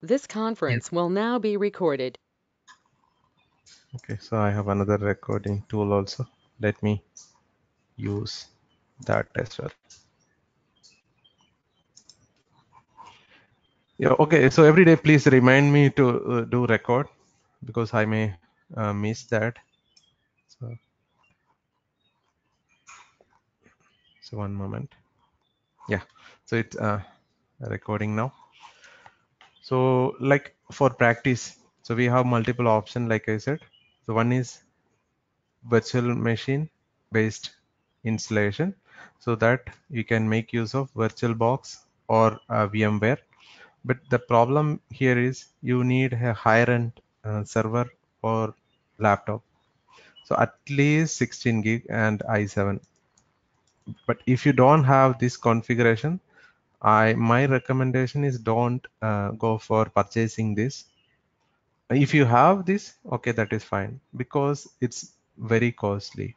This conference will now be recorded. Okay, so I have another recording tool also. Let me use that as well. Yeah, okay, so every day please remind me to uh, do record because I may uh, miss that. So, so one moment. Yeah, so it's uh, recording now. So like for practice, so we have multiple options like I said. So one is virtual machine based installation so that you can make use of VirtualBox or uh, VMware. But the problem here is you need a higher end uh, server or laptop. So at least 16 gig and i7. But if you don't have this configuration, I my recommendation is don't uh, go for purchasing this. If you have this, okay, that is fine because it's very costly.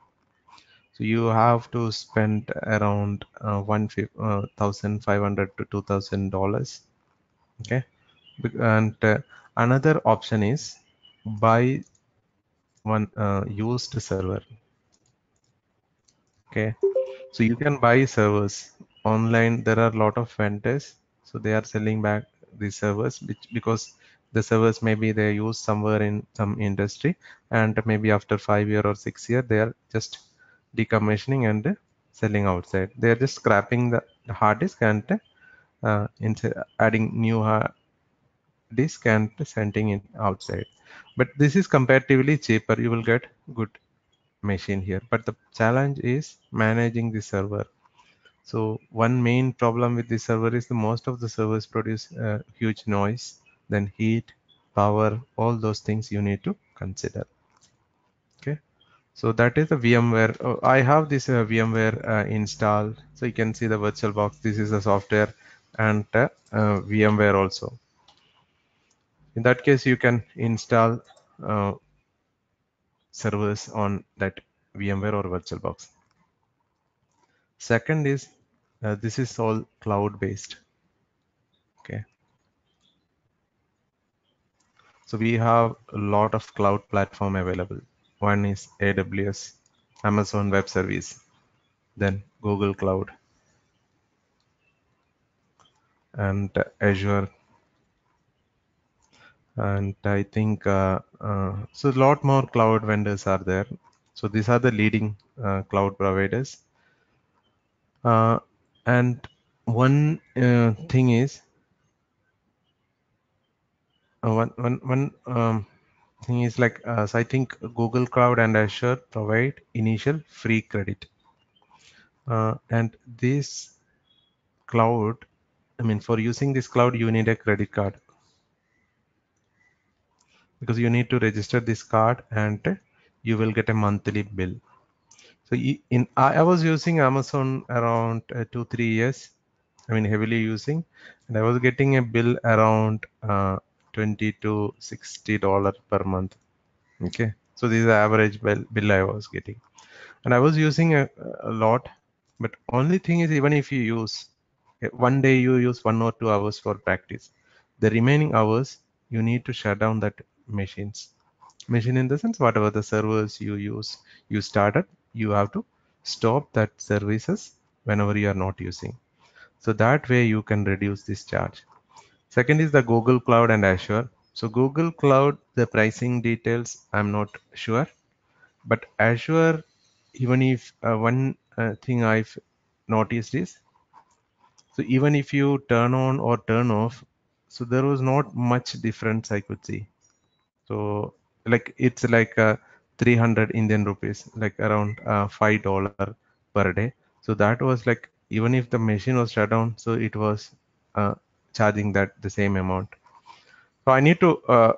So you have to spend around uh, one uh, thousand five hundred to two thousand dollars. Okay, and uh, another option is buy one uh, used server. Okay, so you can buy servers online. There are a lot of vendors, so they are selling back the servers which because the servers maybe they use somewhere in some industry and maybe after five year or six year they are just decommissioning and selling outside. They are just scrapping the hard disk and uh, adding new hard disk and sending it outside. But this is comparatively cheaper. You will get good machine here. But the challenge is managing the server. So one main problem with the server is the most of the servers produce uh, huge noise, then heat, power, all those things you need to consider. Okay. So that is the VMware. Oh, I have this uh, VMware uh, installed. So you can see the VirtualBox. This is the software and uh, VMware also. In that case, you can install uh, servers on that VMware or VirtualBox. Second is uh, this is all cloud based. Okay. So we have a lot of cloud platform available. One is AWS, Amazon Web Service, then Google Cloud, and Azure. And I think uh, uh, so. A lot more cloud vendors are there. So these are the leading uh, cloud providers. And one uh, thing is uh, one one one um, thing is like uh, so I think Google Cloud and Azure provide initial free credit, uh, and this cloud, I mean, for using this cloud, you need a credit card because you need to register this card and you will get a monthly bill. So in I was using Amazon around uh, two three years. I mean heavily using, and I was getting a bill around uh, 20 to 60 dollar per month. Okay? So this is the average bill, bill i was getting. And i was using a, a lot but only thing is even if you use one day you use one or two hours for practice the remaining hours you need to shut down that machines. Machine in the sense whatever the servers you use you started you have to stop that services whenever you are not using so that way you can reduce this charge Second is the Google Cloud and Azure. So Google Cloud, the pricing details, I'm not sure. But Azure, even if uh, one uh, thing I've noticed is, so even if you turn on or turn off, so there was not much difference I could see. So like it's like uh, 300 Indian rupees, like around uh, five dollar per day. So that was like even if the machine was shut down, so it was uh, charging that the same amount. So I need to, uh,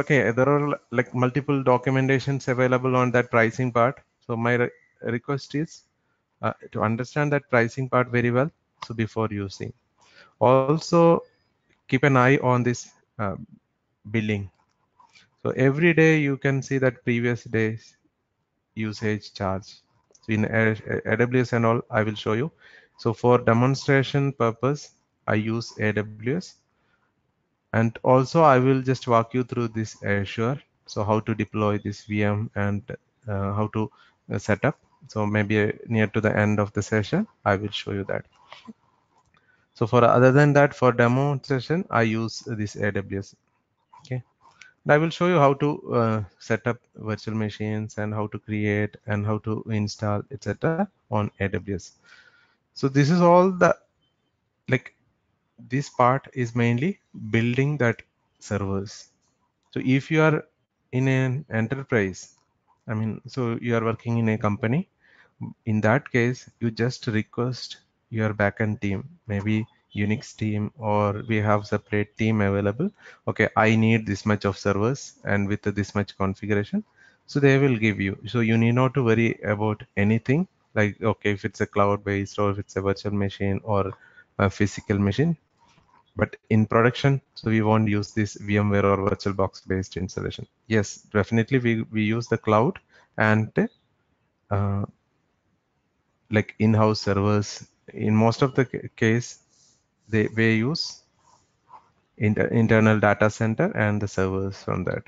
okay, there are like multiple documentations available on that pricing part. So my re request is uh, to understand that pricing part very well. So before using, also keep an eye on this uh, billing. So every day you can see that previous days usage charge. So in AWS and all, I will show you. So for demonstration purpose, I use AWS and also I will just walk you through this Azure. So how to deploy this VM and uh, how to uh, set up. So maybe uh, near to the end of the session, I will show you that. So for other than that, for demo session, I use this AWS. I will show you how to uh, set up virtual machines and how to create and how to install, etc. on AWS. So this is all the like this part is mainly building that servers. So if you are in an enterprise, I mean, so you are working in a company, in that case, you just request your backend team, maybe Unix team, or we have separate team available. Okay, I need this much of servers and with this much configuration. So they will give you. So you need not to worry about anything like, okay, if it's a cloud based or if it's a virtual machine or a physical machine, but in production so we won't use this vmware or virtualbox based installation yes definitely we, we use the cloud and uh, like in-house servers in most of the case they, they use inter internal data center and the servers from that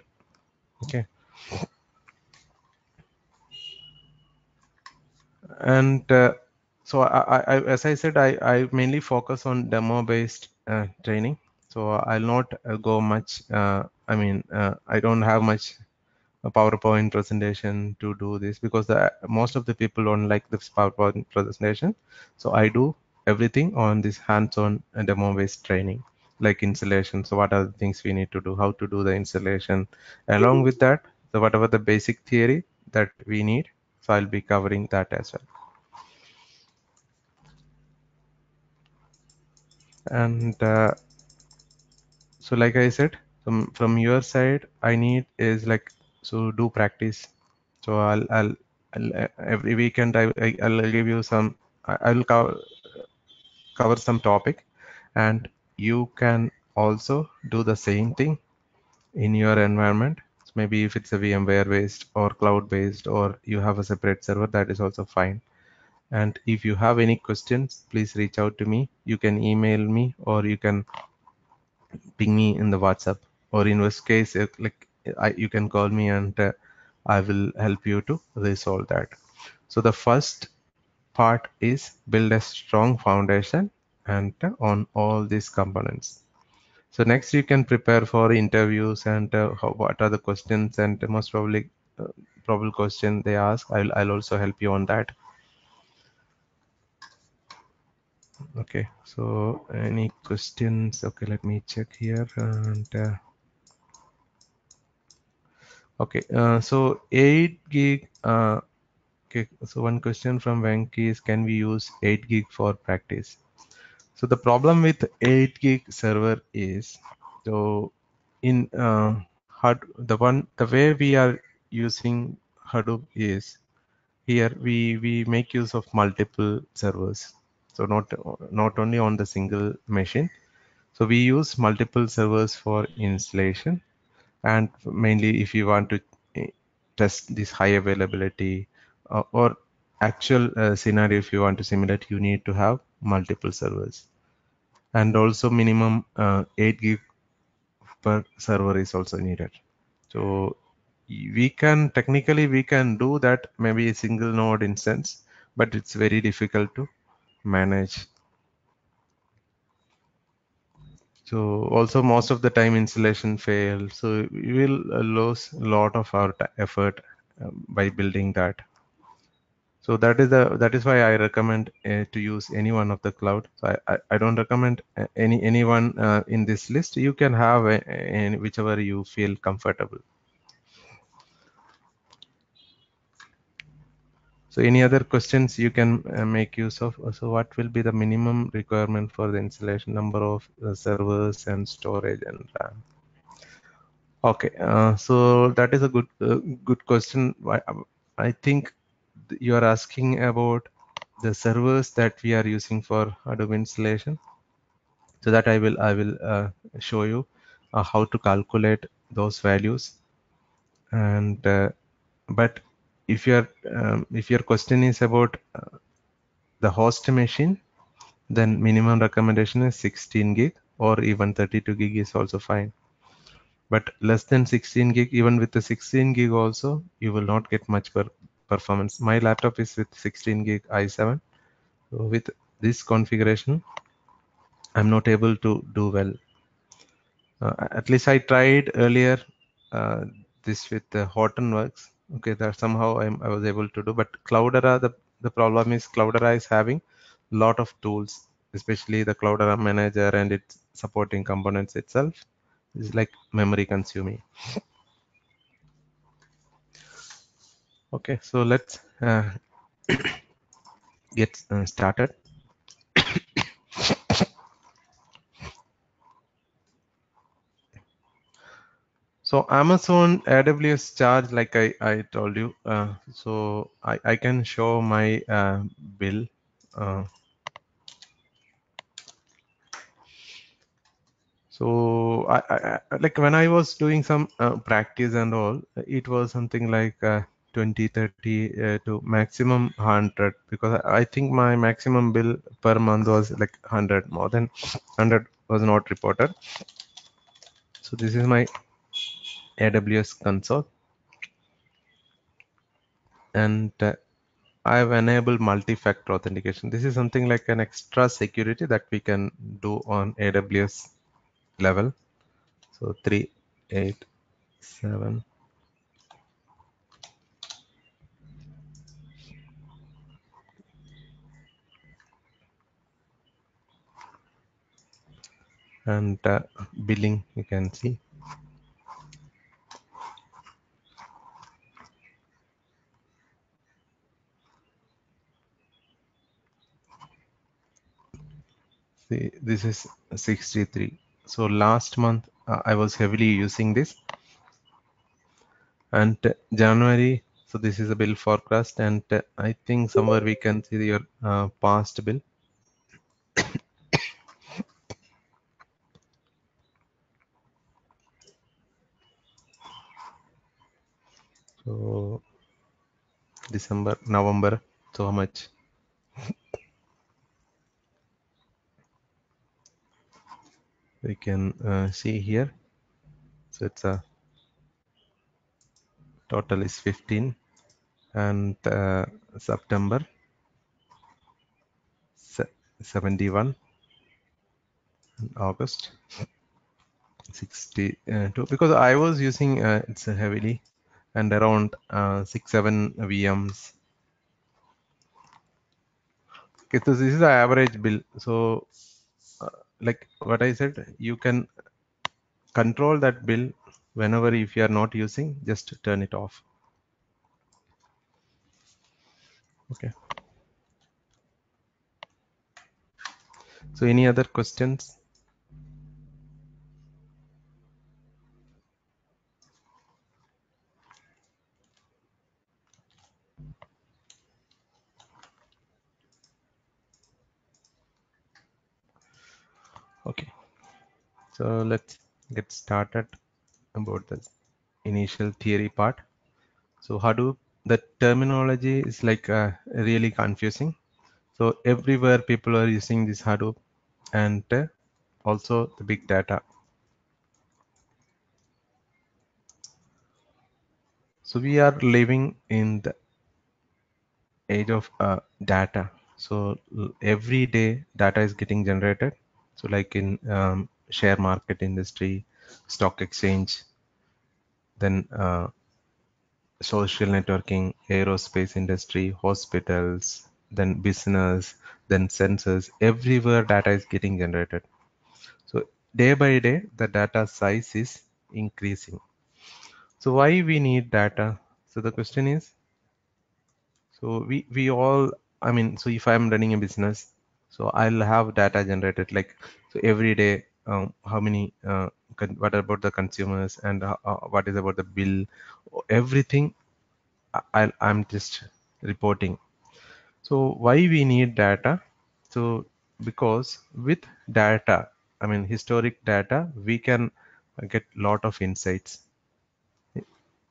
okay and uh, so I, I, as I said, I, I mainly focus on demo-based uh, training. So I'll not uh, go much. Uh, I mean, uh, I don't have much a PowerPoint presentation to do this because the, most of the people don't like this PowerPoint presentation. So I do everything on this hands-on demo-based training, like installation. So what are the things we need to do? How to do the installation? Along with that, so whatever the basic theory that we need. So I'll be covering that as well. and uh, so like i said from from your side i need is like so do practice so i'll i'll, I'll every weekend I, I will give you some i will cover cover some topic and you can also do the same thing in your environment. So maybe if it's a vmware based or cloud based or you have a separate server that is also fine. And if you have any questions please reach out to me. You can email me or you can ping me in the whatsapp. Or in worst case uh, like I, you can call me and uh, i will help you to resolve that. So the first part is build a strong foundation and on all these components. So next you can prepare for interviews and uh, how, what are the questions and most probably uh, probable question they ask. I'll, I'll also help you on that. Okay so any questions? Okay let me check here and uh, okay uh, so 8 gig uh, okay so one question from Venki is can we use 8 gig for practice? So the problem with 8 gig server is so in uh, the one the way we are using Hadoop is here we we make use of multiple servers. So not not only on the single machine. So we use multiple servers for installation. And mainly if you want to eh, test this high availability uh, or actual uh, scenario if you want to simulate you need to have multiple servers. And also minimum uh, 8 gig per server is also needed. So we can technically we can do that maybe a single node instance but it's very difficult to manage. So also most of the time installation fails. So we will uh, lose a lot of our effort um, by building that so that is the that is why i recommend uh, to use any one of the cloud so i i, I don't recommend uh, any anyone uh, in this list you can have a, a, whichever you feel comfortable So any other questions you can uh, make use of? So what will be the minimum requirement for the installation number of uh, servers and storage and RAM? Okay, uh, so that is a good uh, good question. I, I think you are asking about the servers that we are using for Hadoop installation. So that I will I will uh, show you uh, how to calculate those values. And but if your um, if your question is about uh, the host machine then minimum recommendation is 16 gig or even 32 gig is also fine but less than 16 gig even with the 16 gig also you will not get much performance. My laptop is with 16 gig i7 so with this configuration i'm not able to do well. Uh, at least i tried earlier uh, this with the hortonworks okay that somehow I'm, i was able to do but cloudera the, the problem is cloudera is having a lot of tools especially the cloudera manager and it's supporting components itself is like memory consuming okay so let's uh, get uh, started. So amazon aws charge like i i told you uh, so i i can show my uh, bill uh, so I, I, like when i was doing some uh, practice and all it was something like 20 30 uh, to maximum 100 because i think my maximum bill per month was like 100 more than 100 was not reported so this is my aws console and uh, I've enabled multi-factor authentication. This is something like an extra security that we can do on AWS level. So three, eight, seven, and uh, billing you can see. See this is 63 so last month uh, i was heavily using this. And uh, january so this is a bill forecast and uh, i think somewhere we can see your uh, past bill so december november so how much. We can uh, see here. So it's a total is 15 and uh, september 71 and august 62 because i was using uh, it's heavily and around uh, six seven vms okay so this is the average bill. So uh, like what i said you can control that bill whenever if you are not using just turn it off. Okay. So any other questions okay so let's get started about the initial theory part. So hadoop the terminology is like uh, really confusing. So everywhere people are using this hadoop and uh, also the big data. So we are living in the age of uh, data. So every day data is getting generated. So like in um, share market industry stock exchange then uh, social networking aerospace industry hospitals then business then sensors everywhere data is getting generated. So day by day the data size is increasing. So why we need data? So the question is so we we all i mean so if i'm running a business so i'll have data generated like so every day um, how many uh, what about the consumers and uh, uh, what is about the bill? Everything I, i'm just reporting. So why we need data? So because with data i mean historic data we can get lot of insights.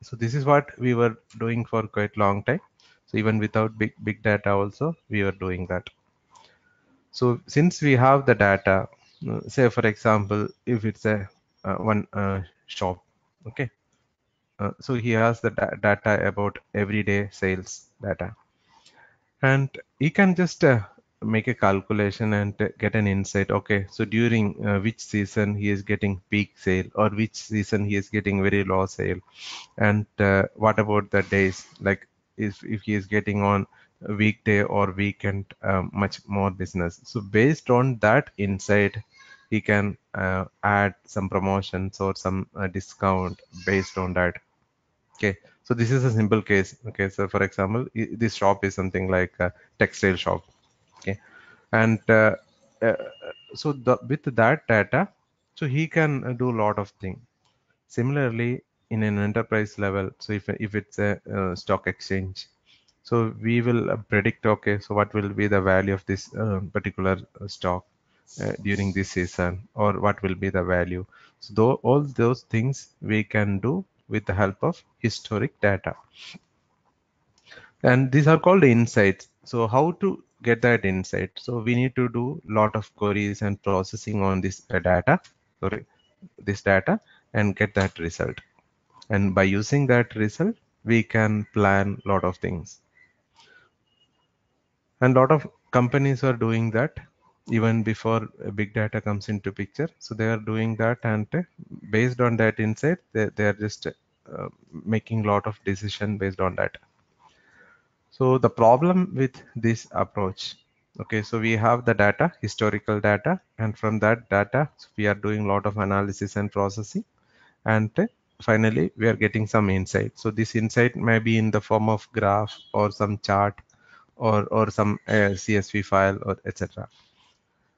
So this is what we were doing for quite long time. So even without big big data also we were doing that. So since we have the data say for example, if it's a uh, one uh, shop, okay. Uh, so he has the da data about everyday sales data, and he can just make a calculation and get an insight. Okay, so during uh, which season he is getting peak sale, or which season he is getting very low sale, and uh, what about the days? Like if if he is getting on weekday or weekend um, much more business. So based on that insight he can uh, add some promotions or some uh, discount based on that. Okay. So this is a simple case. Okay. So for example this shop is something like a textile shop. Okay. And uh, uh, so the, with that data so he can do a lot of things similarly in an enterprise level so if, if it's a uh, stock exchange so we will uh, predict, okay, so what will be the value of this uh, particular uh, stock uh, during this season or what will be the value. So though, all those things we can do with the help of historic data. And these are called insights. So how to get that insight? So we need to do a lot of queries and processing on this data, sorry, this data and get that result. And by using that result, we can plan a lot of things and a lot of companies are doing that even before big data comes into picture. So they are doing that and based on that insight they, they are just uh, making a lot of decision based on that. So the problem with this approach okay so we have the data historical data and from that data we are doing a lot of analysis and processing. And finally we are getting some insight. So this insight may be in the form of graph or some chart or or some uh, CSV file or etc.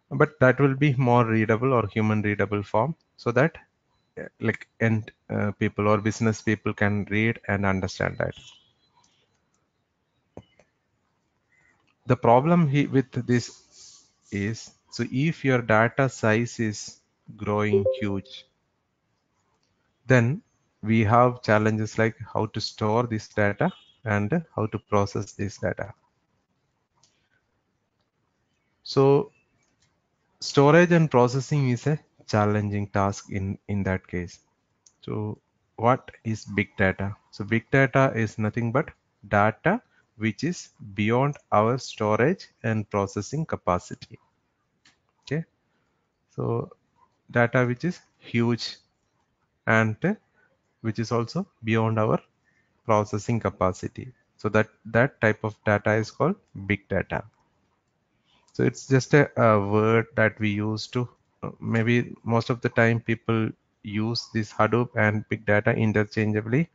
But that will be more readable or human readable form so that uh, like end uh, people or business people can read and understand that. The problem he, with this is so if your data size is growing huge, then we have challenges like how to store this data and how to process this data. So storage and processing is a challenging task in, in that case. So what is big data? So big data is nothing but data which is beyond our storage and processing capacity. Okay. So data which is huge and which is also beyond our processing capacity. So that, that type of data is called big data. So it's just a, a word that we use to uh, maybe most of the time people use this Hadoop and big data interchangeably.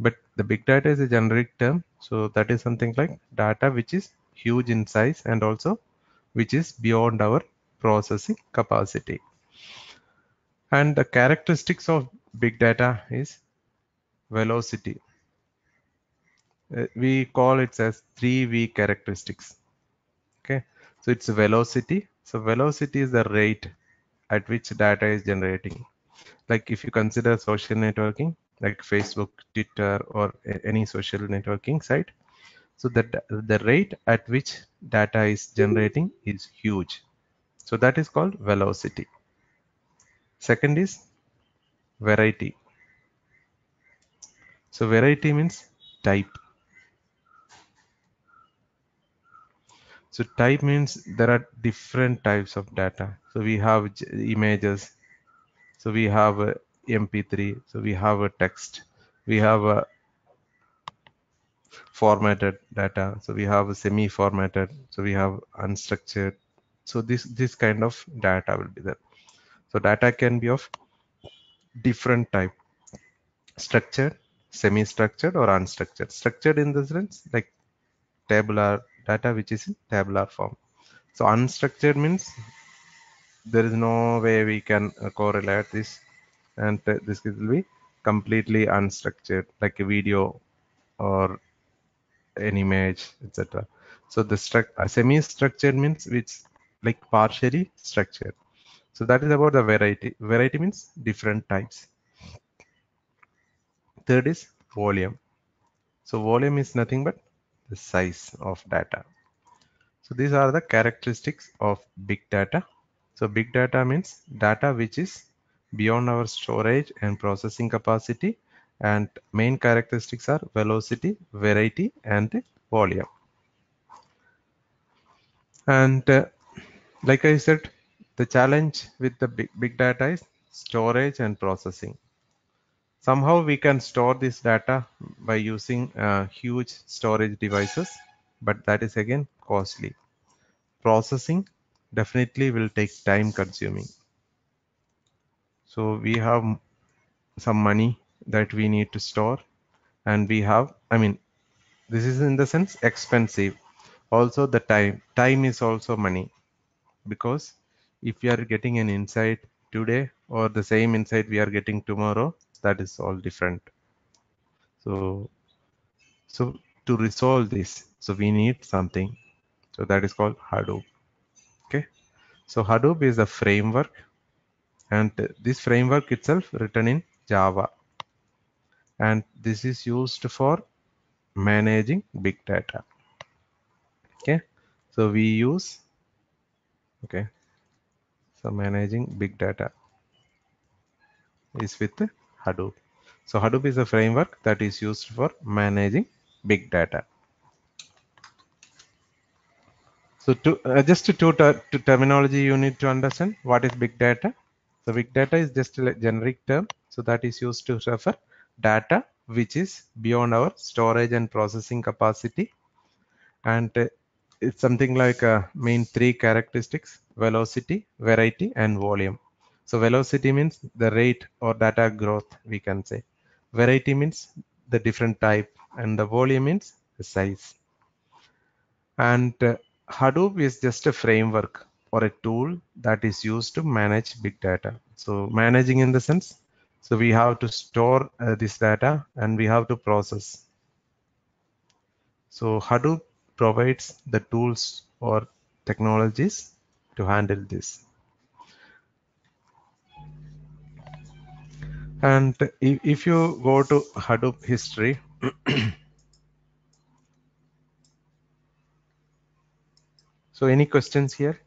But the big data is a generic term. So that is something like data which is huge in size and also which is beyond our processing capacity. And the characteristics of big data is velocity. Uh, we call it as 3V characteristics. So it's velocity. So velocity is the rate at which data is generating. Like if you consider social networking, like Facebook, Twitter, or any social networking site, so that the rate at which data is generating is huge. So that is called velocity. Second is variety. So variety means type. So type means there are different types of data. So we have images. So we have a MP3. So we have a text. We have a formatted data. So we have a semi-formatted. So we have unstructured. So this this kind of data will be there. So data can be of different type, structured, semi-structured, or unstructured. Structured in the sense like tabular data which is in tabular form. So unstructured means there is no way we can correlate this and this will be completely unstructured like a video or an image etc so the struct semi-structured means which like partially structured. So that is about the variety variety means different types. Third is volume. So volume is nothing but the size of data. So these are the characteristics of big data. So big data means data which is beyond our storage and processing capacity and main characteristics are velocity, variety and volume. And uh, like I said, the challenge with the big, big data is storage and processing. Somehow we can store this data by using uh, huge storage devices, but that is again costly. Processing definitely will take time consuming. So we have some money that we need to store and we have, I mean, this is in the sense expensive. Also the time, time is also money because if you are getting an insight today or the same insight we are getting tomorrow, that is all different. So, so to resolve this, so we need something. So that is called Hadoop. Okay. So Hadoop is a framework and this framework itself written in Java. And this is used for managing big data. Okay. So we use, okay. So managing big data is with Hadoop. So Hadoop is a framework that is used for managing big data. So to, uh, just to, to, to terminology, you need to understand what is big data. So big data is just a generic term. So that is used to refer data which is beyond our storage and processing capacity. And uh, it's something like uh, main three characteristics, velocity, variety, and volume. So velocity means the rate or data growth, we can say. Variety means the different type and the volume means the size. And uh, Hadoop is just a framework or a tool that is used to manage big data. So managing in the sense, so we have to store uh, this data and we have to process. So Hadoop provides the tools or technologies to handle this. And if, you go to Hadoop history, so any questions here?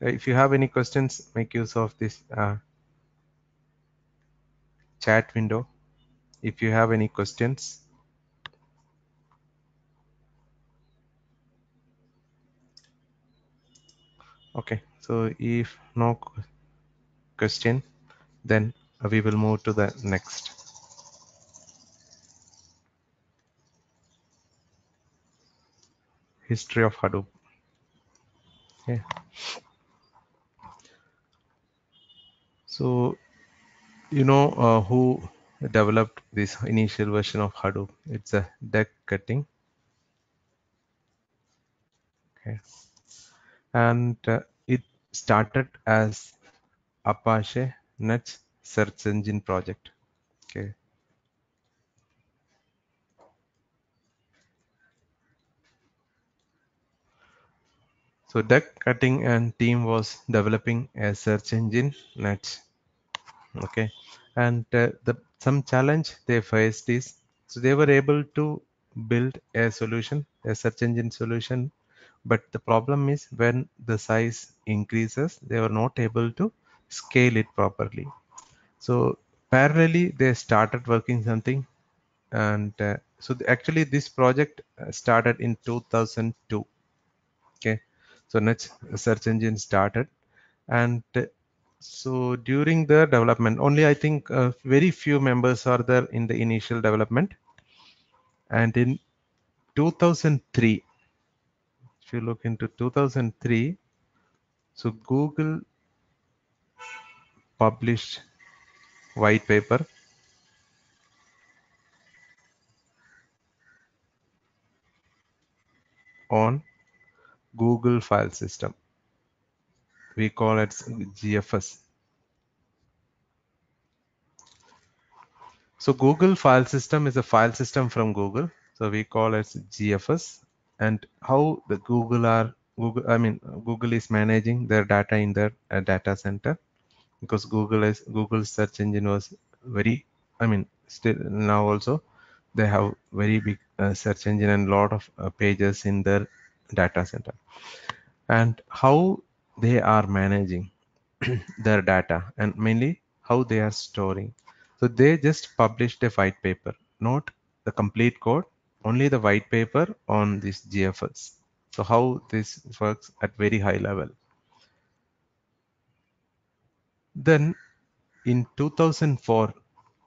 If you have any questions, make use of this uh, chat window. If you have any questions. Okay, so if no question, then we will move to the next. History of Hadoop. Okay. So, you know uh, who developed this initial version of Hadoop? It's a Doug Cutting. Okay. And uh, it started as Apache Nutch search engine project. Okay. So Doug Cutting and team was developing a search engine Nutch. Okay. And uh, the some challenge they faced is so they were able to build a solution, a search engine solution, but the problem is when the size increases, they were not able to scale it properly. So parallelly, they started working something, and uh, so the, actually this project started in 2002. Okay, so Nutch search engine started, and uh, so during the development, only I think uh, very few members are there in the initial development, and in 2003, if you look into 2003, so Google published white paper on Google file system. We call it GFS. So Google file system is a file system from Google. So we call it GFS and how the Google are Google, I mean, Google is managing their data in their uh, data center because Google is Google search engine was very, I mean, still now also they have very big uh, search engine and lot of uh, pages in their data center. And how they are managing their data and mainly how they are storing. So they just published a white paper, not the complete code, only the white paper on this GFS. So how this works at very high level. Then in 2004,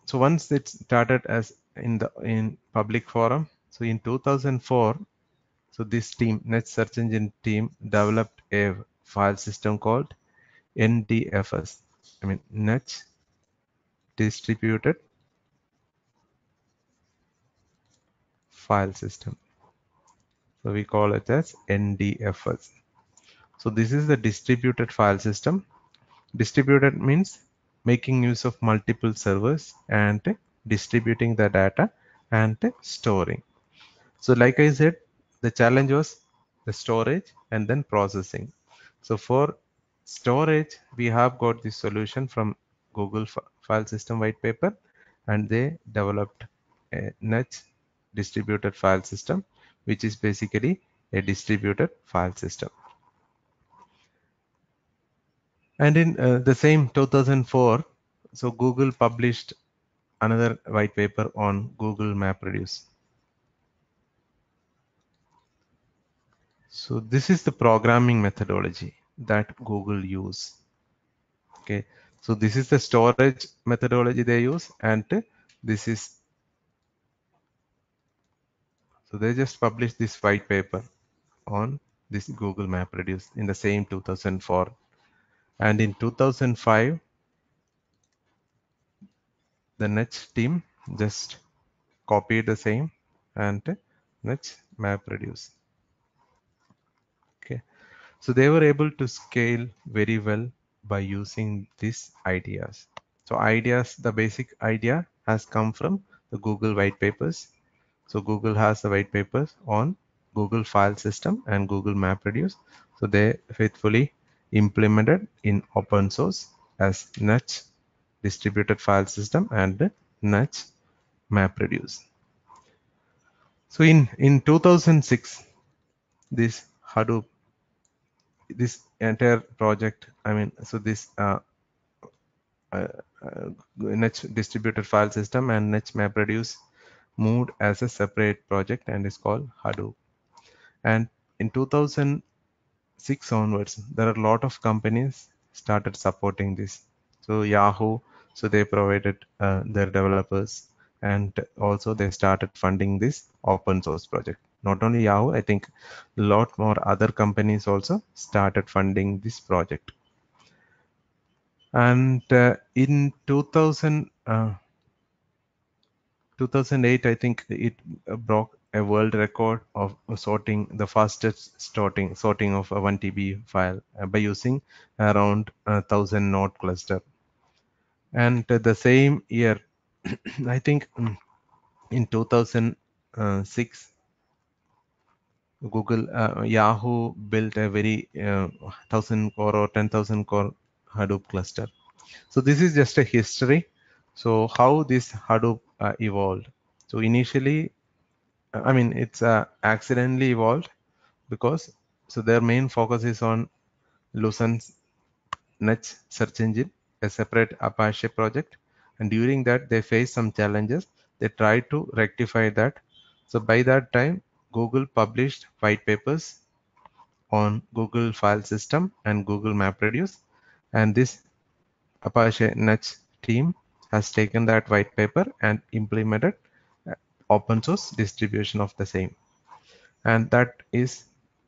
so once it started as in the in public forum, so in 2004, so this team, Nutch Search Engine team, developed a file system called NDFS. I mean Nutch Distributed File System. So we call it as NDFS. So this is the distributed file system. Distributed means making use of multiple servers and distributing the data and storing. So like I said, the challenge was the storage and then processing. So for storage, we have got the solution from Google file system white paper and they developed a Nutch distributed file system, which is basically a distributed file system. And in uh, the same 2004, so Google published another white paper on Google MapReduce. So this is the programming methodology that Google use. Okay, so this is the storage methodology they use, and this is so they just published this white paper on this Google MapReduce in the same 2004 and in 2005 the Nutch team just copied the same and Nutch MapReduce okay. So they were able to scale very well by using these ideas. So ideas the basic idea has come from the Google white papers. So Google has the white papers on Google file system and Google map MapReduce so they faithfully implemented in open source as Nutch distributed file system and Nutch MapReduce. So in, in 2006, this Hadoop, this entire project, I mean, so this uh, uh, uh, Nutch distributed file system and Nutch MapReduce moved as a separate project and is called Hadoop. And in 2000 6 onwards there are a lot of companies started supporting this. So yahoo so they provided uh, their developers and also they started funding this open source project. Not only yahoo i think a lot more other companies also started funding this project. And uh, in 2000 uh, 2008 i think it broke a world record of sorting the fastest sorting sorting of a 1 TB file uh, by using around a thousand node cluster. And the same year, I think mm, in 2006, Google uh, Yahoo built a very uh, thousand core or 10,000 core Hadoop cluster. So this is just a history. So how this Hadoop uh, evolved. So initially I mean, it's uh, accidentally evolved because so their main focus is on Lucene's Nutch search engine, a separate Apache project. And during that, they faced some challenges. They tried to rectify that. So by that time, Google published white papers on Google file system and Google MapReduce. And this Apache Nutch team has taken that white paper and implemented open source distribution of the same and that is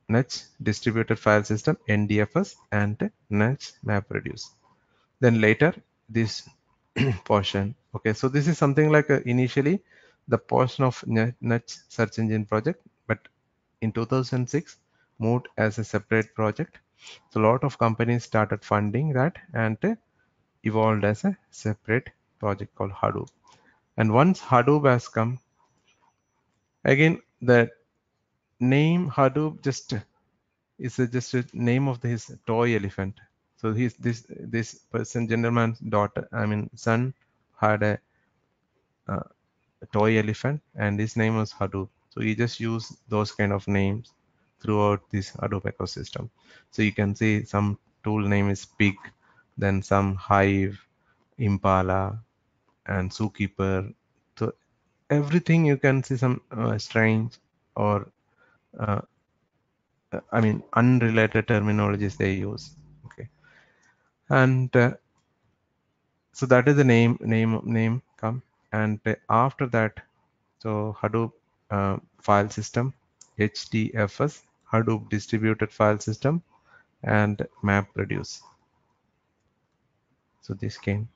Nutch distributed file system NDFS and Nutch MapReduce. Then later this portion. Okay, so this is something like a, initially the portion of Nutch search engine project, but in 2006 moved as a separate project. So a lot of companies started funding that and evolved as a separate project called Hadoop. And once Hadoop has come, again the name Hadoop just is just a name of his toy elephant. So he's this this person gentleman's daughter, I mean son, had a, uh, a toy elephant, and his name was Hadoop. So he just used those kind of names throughout this Hadoop ecosystem. So you can see some tool name is Pig, then some Hive, Impala, and Zookeeper. Everything you can see some uh, strange or uh, I mean unrelated terminologies they use. Okay, and uh, so that is the name name name come and uh, after that so Hadoop uh, file system HDFS Hadoop distributed file system and MapReduce. So this came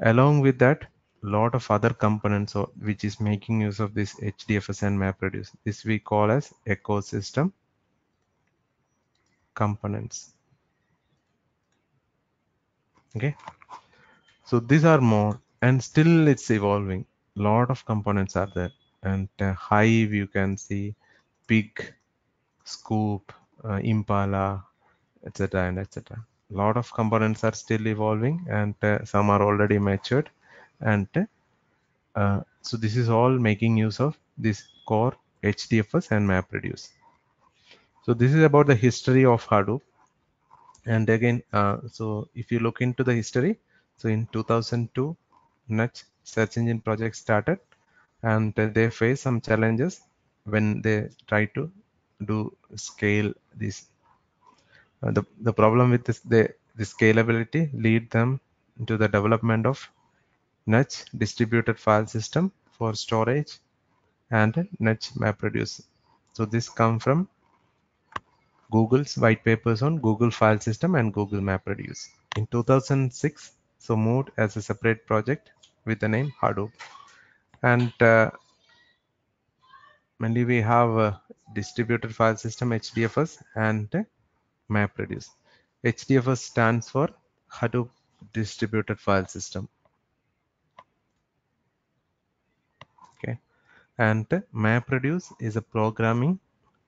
along with that lot of other components which is making use of this HDFS and MapReduce. This we call as ecosystem components. Okay. So these are more and still it's evolving. Lot of components are there and uh, Hive you can see Pig, Sqoop, uh, Impala, etc. and etc. Lot of components are still evolving and uh, some are already matured and uh, so this is all making use of this core HDFS and MapReduce. So this is about the history of Hadoop. And again, uh, so if you look into the history, so in 2002, Nutch search engine project started and they faced some challenges when they try to do scale this. Uh, the, the problem with this, the, the scalability lead them to the development of Nutch distributed file system for storage and Nutch MapReduce. So this come from Google's white papers on Google file system and Google MapReduce. In 2006, so moved as a separate project with the name Hadoop. And uh, mainly we have distributed file system HDFS and MapReduce. HDFS stands for Hadoop distributed file system. And MapReduce is a programming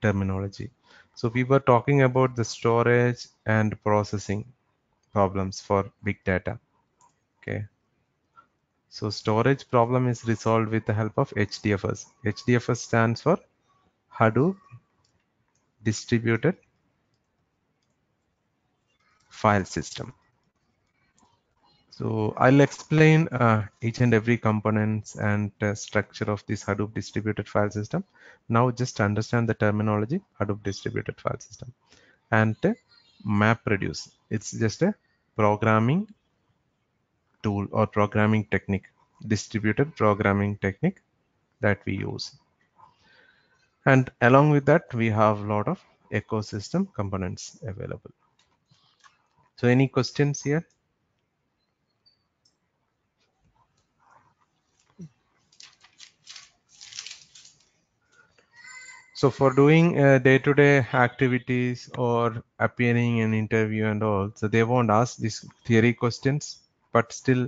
terminology. So we were talking about the storage and processing problems for big data. Okay. So storage problem is resolved with the help of HDFS HDFS stands for Hadoop distributed file system so I'll explain uh, each and every components and uh, structure of this Hadoop distributed file system. Now just understand the terminology Hadoop distributed file system and uh, MapReduce. It's just a programming tool or programming technique, distributed programming technique that we use. And along with that, we have a lot of ecosystem components available. So any questions here? So for doing uh, day-to-day -day activities or appearing in interview and all, so they won't ask these theory questions, but still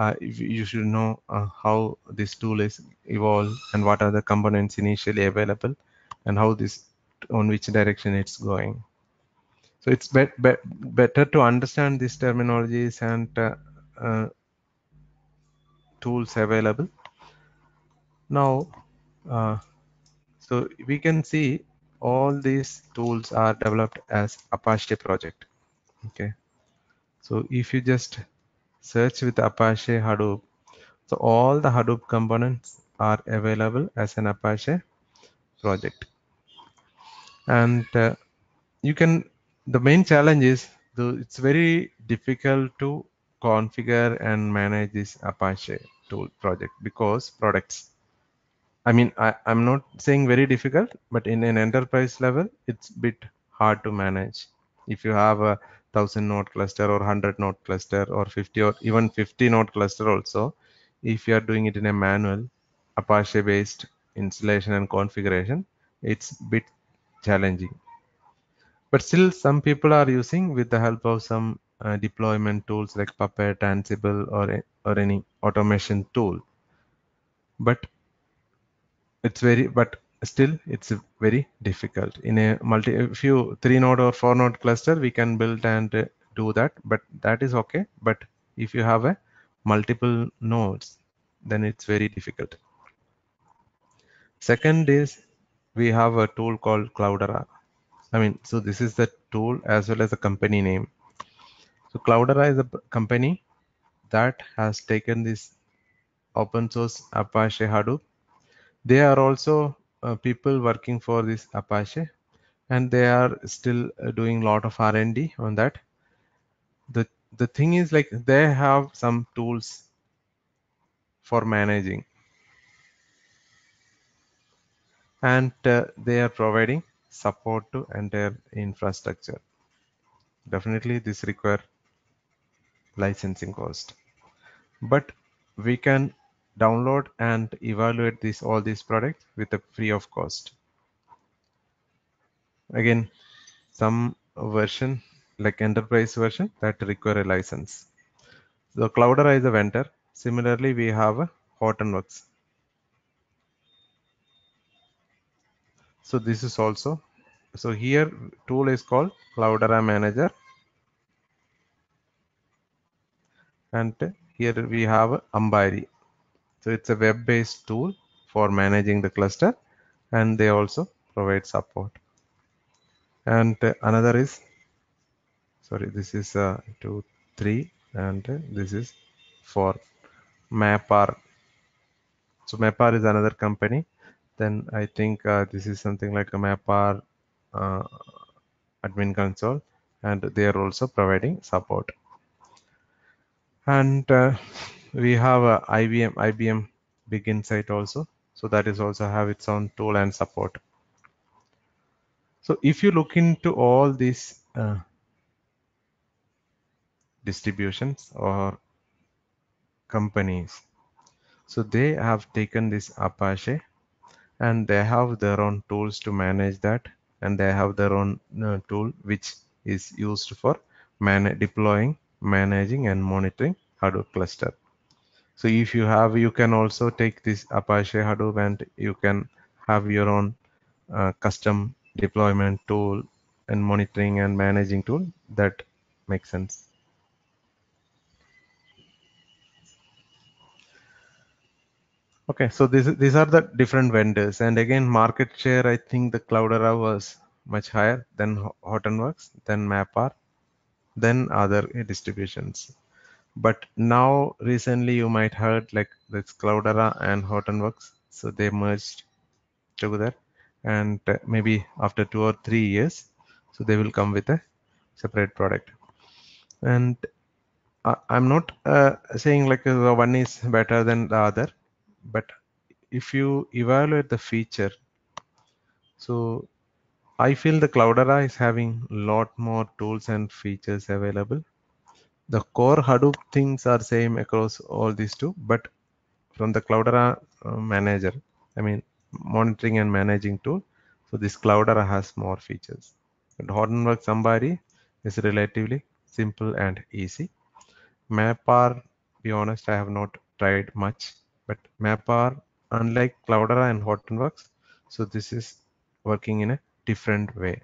uh, you should know uh, how this tool is evolved and what are the components initially available and how this on which direction it's going. So it's be be better to understand these terminologies and uh, uh, tools available. Now, uh, so we can see all these tools are developed as Apache project. Okay. So if you just search with Apache Hadoop, so all the Hadoop components are available as an Apache project. And uh, you can, the main challenge is though it's very difficult to configure and manage this Apache tool project because products I mean, I, I'm not saying very difficult, but in an enterprise level, it's a bit hard to manage. If you have a thousand node cluster or 100 node cluster or 50 or even 50 node cluster also, if you are doing it in a manual Apache based installation and configuration, it's a bit challenging. But still some people are using with the help of some uh, deployment tools like Puppet, Ansible or, or any automation tool. But it's very but still it's very difficult. In a multi if you three node or four node cluster we can build and uh, do that but that is okay. But if you have a multiple nodes then it's very difficult. Second is we have a tool called cloudera. I mean so this is the tool as well as the company name. So Cloudera is a company that has taken this open source Apache Hadoop. They are also uh, people working for this Apache and they are still uh, doing a lot of R&D on that. The, the thing is like they have some tools for managing and uh, they are providing support to entire infrastructure. Definitely this require licensing cost, but we can download and evaluate this all these products with a free of cost. Again, some version like enterprise version that require a license. So Cloudera is a vendor. Similarly, we have a Hortonworks. So this is also, so here tool is called Cloudera Manager. And here we have Ambari. So it's a web-based tool for managing the cluster and they also provide support. And another is, sorry, this is uh, two, three, and this is for Mapr. So Mapr is another company. Then I think uh, this is something like a Mapr uh, admin console, and they are also providing support. And uh, we have a IBM IBM Big Insight also. So that is also have its own tool and support. So if you look into all these uh, distributions or companies, so they have taken this Apache and they have their own tools to manage that and they have their own uh, tool which is used for man deploying, managing and monitoring Hadoop cluster. So if you have, you can also take this Apache Hadoop and you can have your own uh, custom deployment tool and monitoring and managing tool. That makes sense. Okay, so this, these are the different vendors. And again market share I think the Cloudera was much higher than Hortonworks, then Mapr, then other distributions but now recently you might heard like this Cloudera and Hortonworks. So they merged together. And uh, maybe after two or three years so they will come with a separate product. And uh, I'm not uh, saying like one is better than the other. But if you evaluate the feature so I feel the Cloudera is having a lot more tools and features available the core Hadoop things are same across all these two, but from the Cloudera uh, manager, I mean monitoring and managing tool. So this Cloudera has more features. But Hortonworks somebody is relatively simple and easy. Mapr, be honest, I have not tried much, but Mapr, unlike Cloudera and Hortonworks, so this is working in a different way.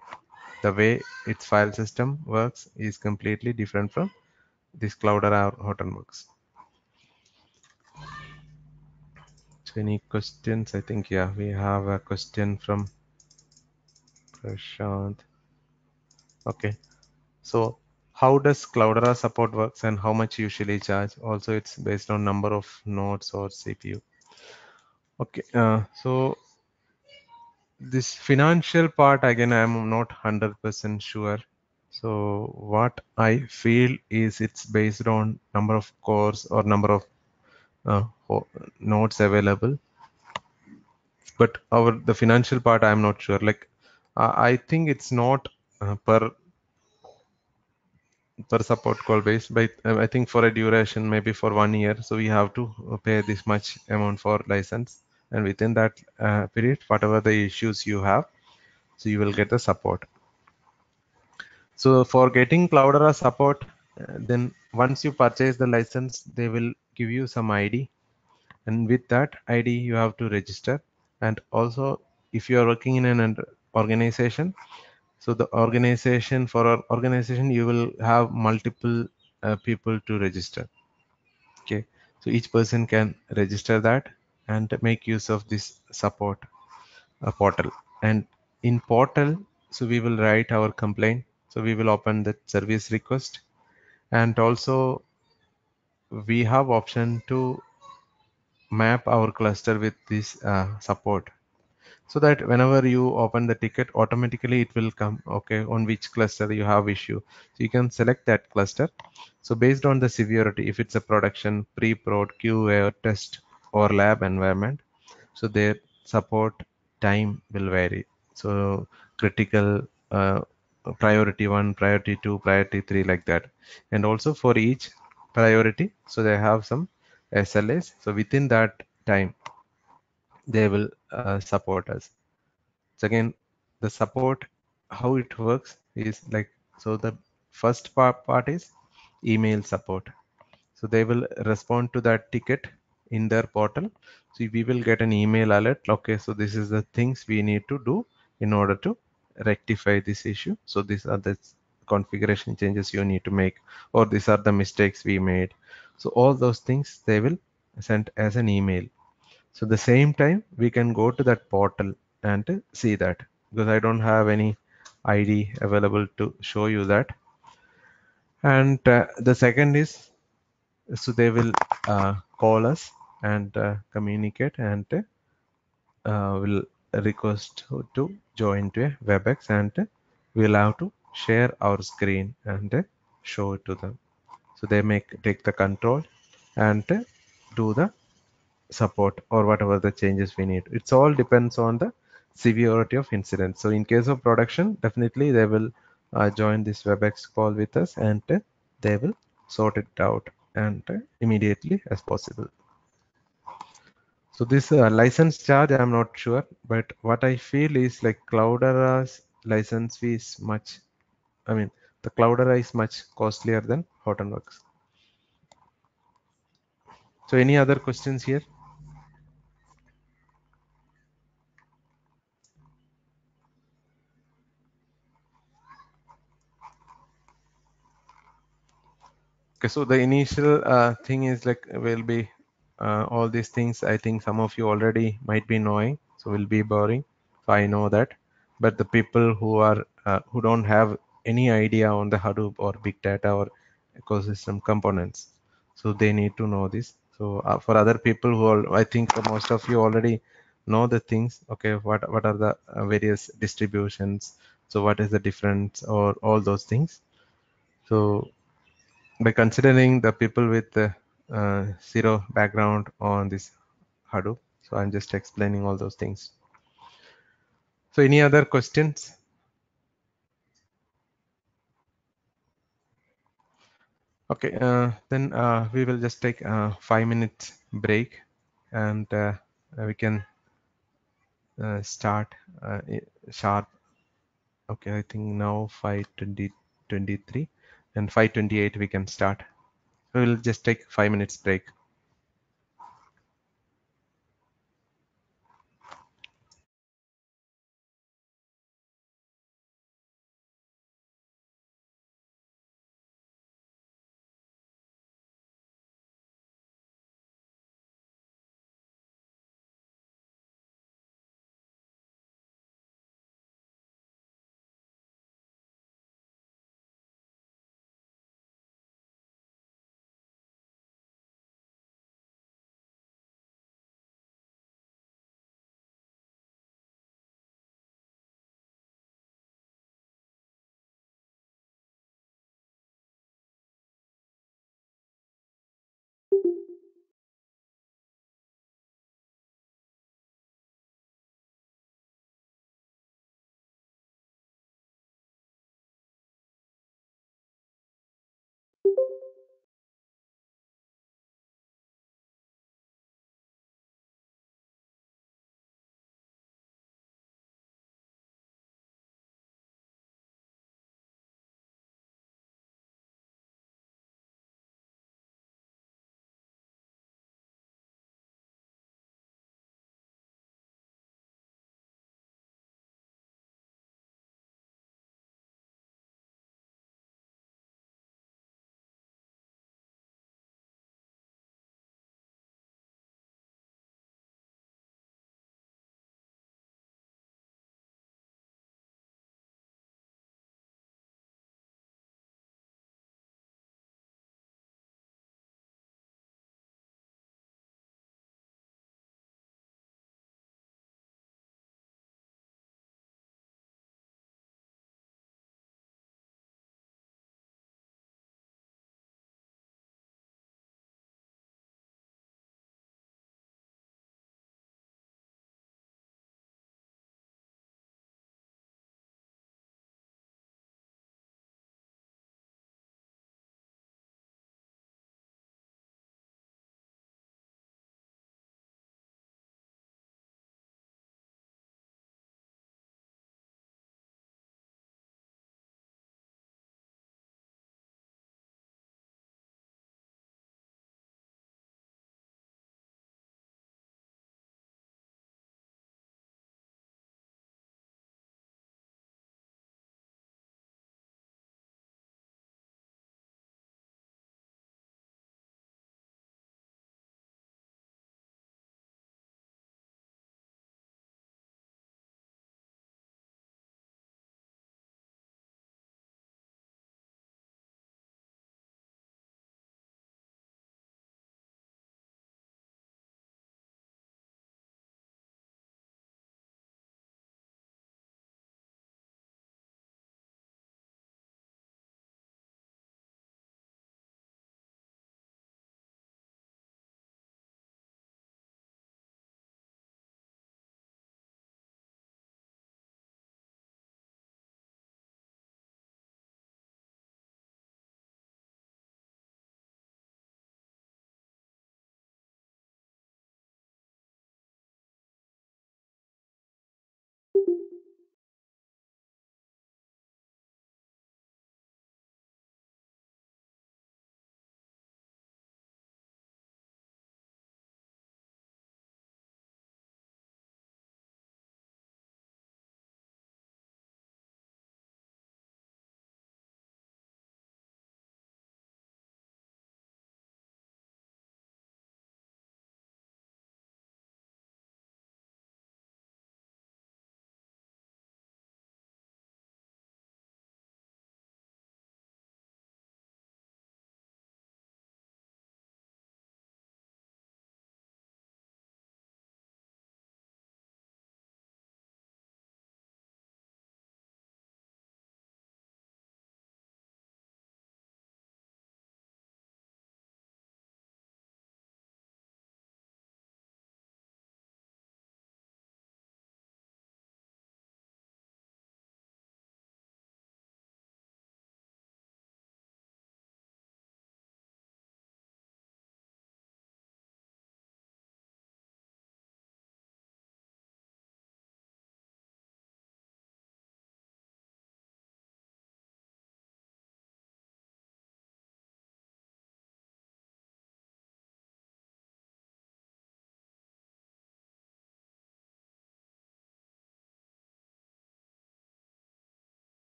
The way its file system works is completely different from this Cloudera or Hortonworks. So any questions? I think, yeah, we have a question from Prashant. Okay. So how does Cloudera support works and how much usually charge? Also, it's based on number of nodes or CPU. Okay. Uh, so this financial part, again, I'm not 100% sure so what I feel is it's based on number of cores or number of uh, nodes available. But our the financial part, I'm not sure. Like uh, I think it's not uh, per per support call based, but uh, I think for a duration, maybe for one year. So we have to pay this much amount for license, and within that uh, period, whatever the issues you have, so you will get the support. So for getting Cloudera support, uh, then once you purchase the license, they will give you some ID. And with that ID, you have to register. And also, if you are working in an organization, so the organization for our organization, you will have multiple uh, people to register. Okay, so each person can register that and make use of this support uh, portal. And in portal, so we will write our complaint so we will open the service request. And also we have option to map our cluster with this uh, support. So that whenever you open the ticket automatically it will come okay on which cluster you have issue. So you can select that cluster. So based on the severity if it's a production pre-prod qa or test or lab environment so their support time will vary. So critical uh, priority one priority two priority three like that. And also for each priority so they have some slas so within that time they will uh, support us. So again the support how it works is like so the first part, part is email support. So they will respond to that ticket in their portal. So we will get an email alert. Okay so this is the things we need to do in order to rectify this issue. So these are the configuration changes you need to make or these are the mistakes we made. So all those things they will send as an email. So the same time we can go to that portal and see that because I don't have any ID available to show you that. And uh, the second is so they will uh, call us and uh, communicate and uh, will request to join to a webex and we'll have to share our screen and show it to them. So they make take the control and do the support or whatever the changes we need. It's all depends on the severity of incident. So in case of production definitely they will uh, join this webex call with us and they will sort it out and immediately as possible so this uh, license charge i'm not sure but what i feel is like cloudera's license fee is much i mean the cloudera is much costlier than hortonworks. So any other questions here? Okay so the initial uh, thing is like will be uh, all these things i think some of you already might be knowing so will be boring. So i know that. But the people who are uh, who don't have any idea on the hadoop or big data or ecosystem components so they need to know this. So uh, for other people who are i think most of you already know the things okay what what are the uh, various distributions so what is the difference or all those things. So by considering the people with uh, zero background on this Hadoop. So I'm just explaining all those things. So any other questions? Okay, uh, then uh, we will just take a five minutes break and uh, we can uh, start uh, sharp. Okay, I think now 5:23 and 5:28 we can start. We will just take five minutes break.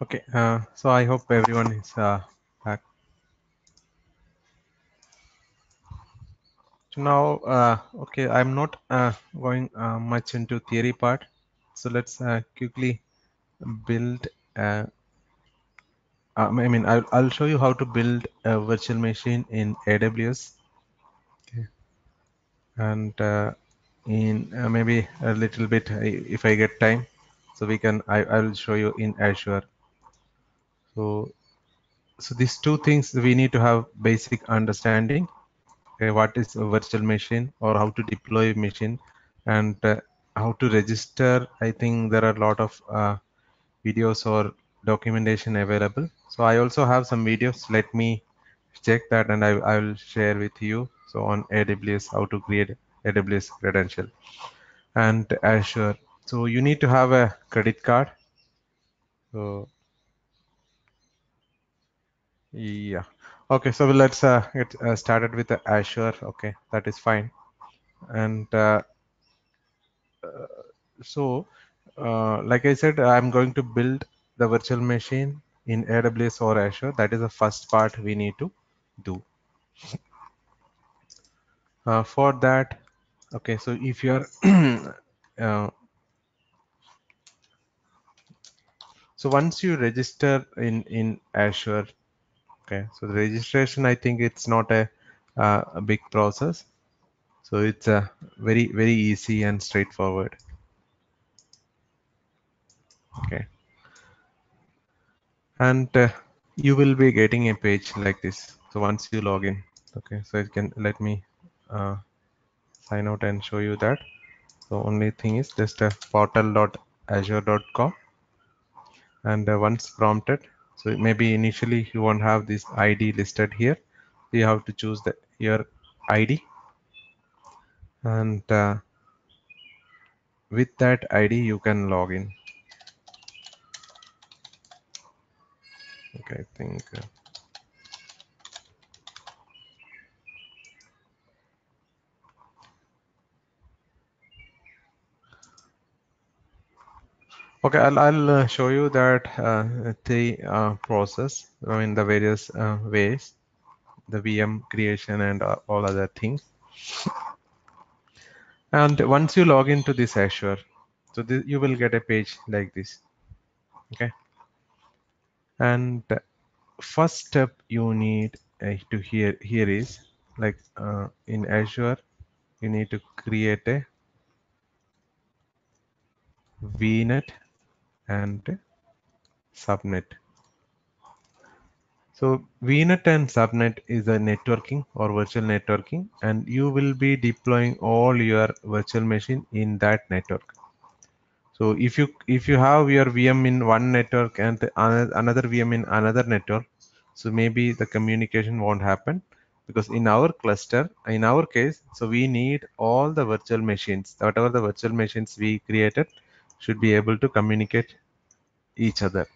Okay, uh, so I hope everyone is uh, back. So now, uh, okay, I'm not uh, going uh, much into theory part. So let's uh, quickly build. Uh, um, I mean, I'll, I'll show you how to build a virtual machine in AWS. Okay. And uh, in uh, maybe a little bit, if I get time, so we can, I, I will show you in Azure. So, so these two things we need to have basic understanding. Okay, what is a virtual machine or how to deploy a machine and uh, how to register. I think there are a lot of uh, videos or documentation available. So I also have some videos. Let me check that and I, I will share with you. So on AWS, how to create AWS credential and Azure. So you need to have a credit card. So yeah. Okay, so let's uh, get uh, started with the Azure. Okay, that is fine. And uh, uh so, uh, like I said, I'm going to build the virtual machine in AWS or Azure. That is the first part we need to do. Uh, for that, okay, so if you're so once you register in in Azure, okay so the registration i think it's not a, uh, a big process. So it's a very very easy and straightforward. Okay. And uh, you will be getting a page like this. So once you log in okay so it can let me uh, sign out and show you that. The only thing is just a portal.azure.com and uh, once prompted so maybe initially you won't have this ID listed here. You have to choose the your ID and uh, with that ID you can log in. Okay, I think. Uh, Okay, I'll, I'll uh, show you that uh, the uh, process, I mean the various uh, ways, the VM creation and uh, all other things. And once you log into this Azure, so you will get a page like this, okay? And first step you need uh, to here here is like in Azure, you need to create a VNet and subnet. So VNet and subnet is a networking or virtual networking and you will be deploying all your virtual machine in that network. So if you if you have your VM in one network and another VM in another network, so maybe the communication won't happen because in our cluster, in our case, so we need all the virtual machines, whatever the virtual machines we created, should be able to communicate each other.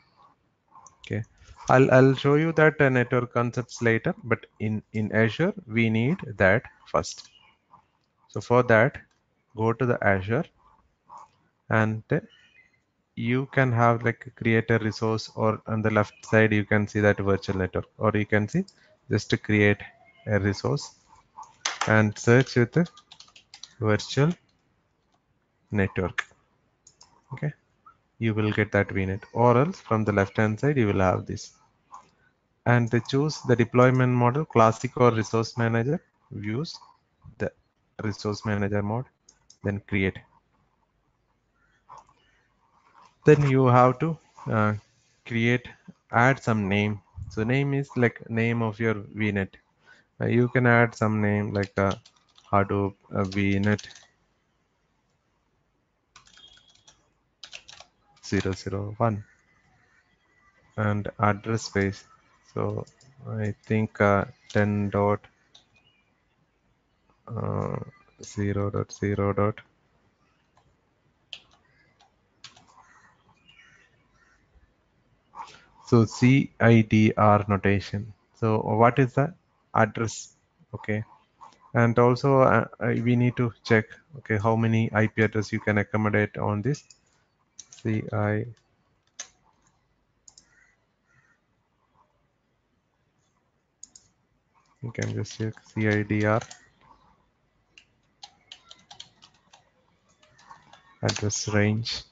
Okay. I'll, I'll show you that uh, network concepts later but in in Azure we need that first. So for that go to the Azure and you can have like create a resource or on the left side you can see that virtual network or you can see just to create a resource and search with virtual network okay. You will get that VNet or else from the left hand side you will have this. And to choose the deployment model classic or resource manager. Use the resource manager mode then create. Then you have to uh, create add some name. So name is like name of your VNet uh, you can add some name like uh, Hadoop uh, VNet 001 and address space. So I think uh, 10 dot uh, 0 dot 0 dot. So CIDR notation. So what is the address? Okay. And also uh, we need to check okay how many IP address you can accommodate on this ci you can just check CIDR address range.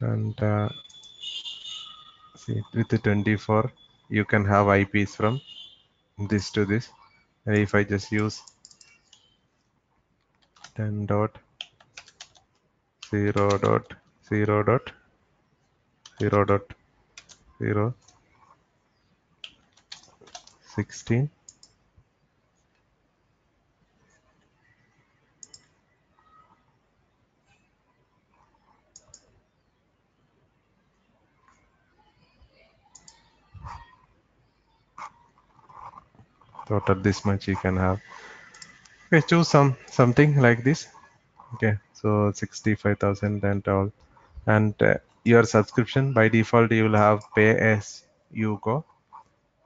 And uh, see with the 24 you can have IPs from this to this. And if I just use 10 dot 0 dot 0 dot 0 dot 0 16 total this much you can have okay choose some something like this. Okay so 65000 and all. And uh, your subscription by default you will have pay as you go.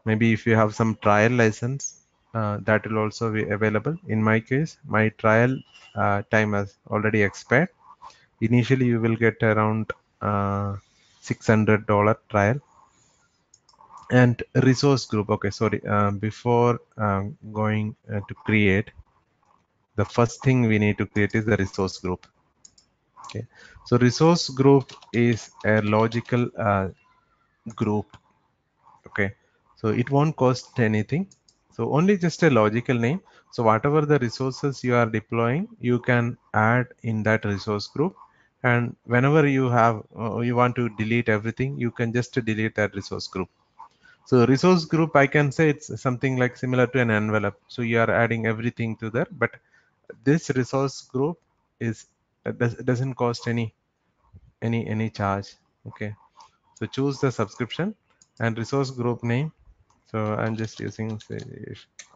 Maybe if you have some trial license uh, that will also be available. In my case my trial uh, time has already expired. Initially you will get around uh, $600 trial. And resource group okay sorry uh, before um, going uh, to create the first thing we need to create is the resource group. Okay. So resource group is a logical uh, group. Okay. So it won't cost anything. So only just a logical name. So whatever the resources you are deploying you can add in that resource group. And whenever you have uh, you want to delete everything you can just delete that resource group. So resource group, I can say it's something like similar to an envelope. So you are adding everything to there, but this resource group is uh, does, doesn't cost any any any charge. Okay. So choose the subscription and resource group name. So I'm just using say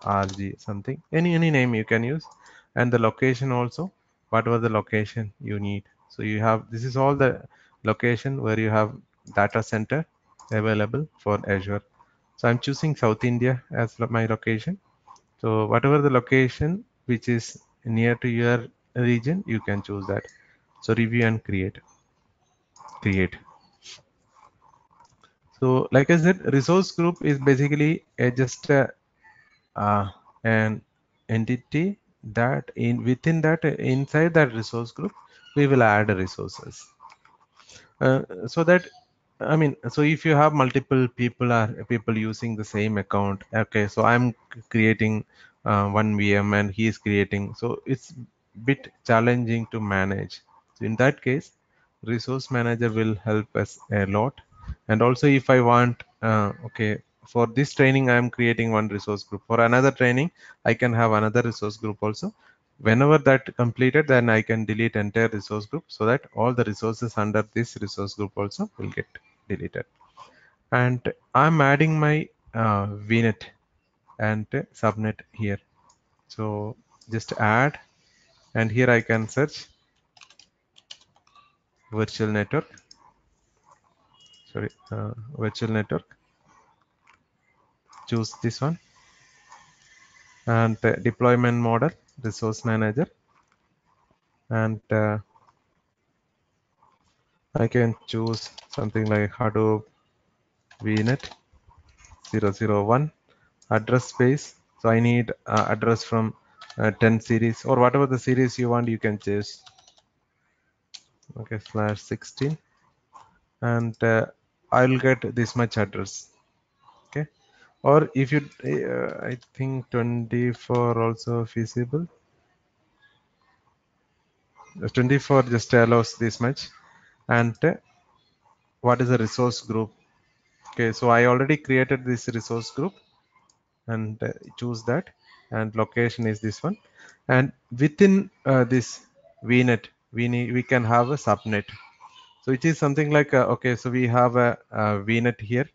RG something. Any any name you can use, and the location also. Whatever the location you need. So you have this is all the location where you have data center available for Azure. So I'm choosing South India as my location. So whatever the location which is near to your region, you can choose that. So review and create. Create. So like I said, resource group is basically a, just a, uh, an entity that in within that inside that resource group, we will add resources. Uh, so that I mean, so if you have multiple people are people using the same account, okay, so I'm creating uh, one VM and he is creating, so it's bit challenging to manage. So in that case, resource manager will help us a lot. And also if I want, uh, okay, for this training, I'm creating one resource group. For another training, I can have another resource group also. Whenever that completed, then I can delete entire resource group so that all the resources under this resource group also will get deleted and I'm adding my uh, VNet and subnet here. So just add and here I can search virtual network. Sorry uh, virtual network. Choose this one. And uh, deployment model resource manager. And uh, I can choose something like Hadoop VNet 001 address space. So I need uh, address from uh, 10 series or whatever the series you want, you can choose. Okay, slash 16 and uh, I'll get this much address. Okay, or if you, uh, I think 24 also feasible. 24 just allows this much and what is a resource group okay so i already created this resource group and uh, choose that. And location is this one. And within uh, this vnet we need we can have a subnet. So it is something like uh, okay so we have a, a vnet here.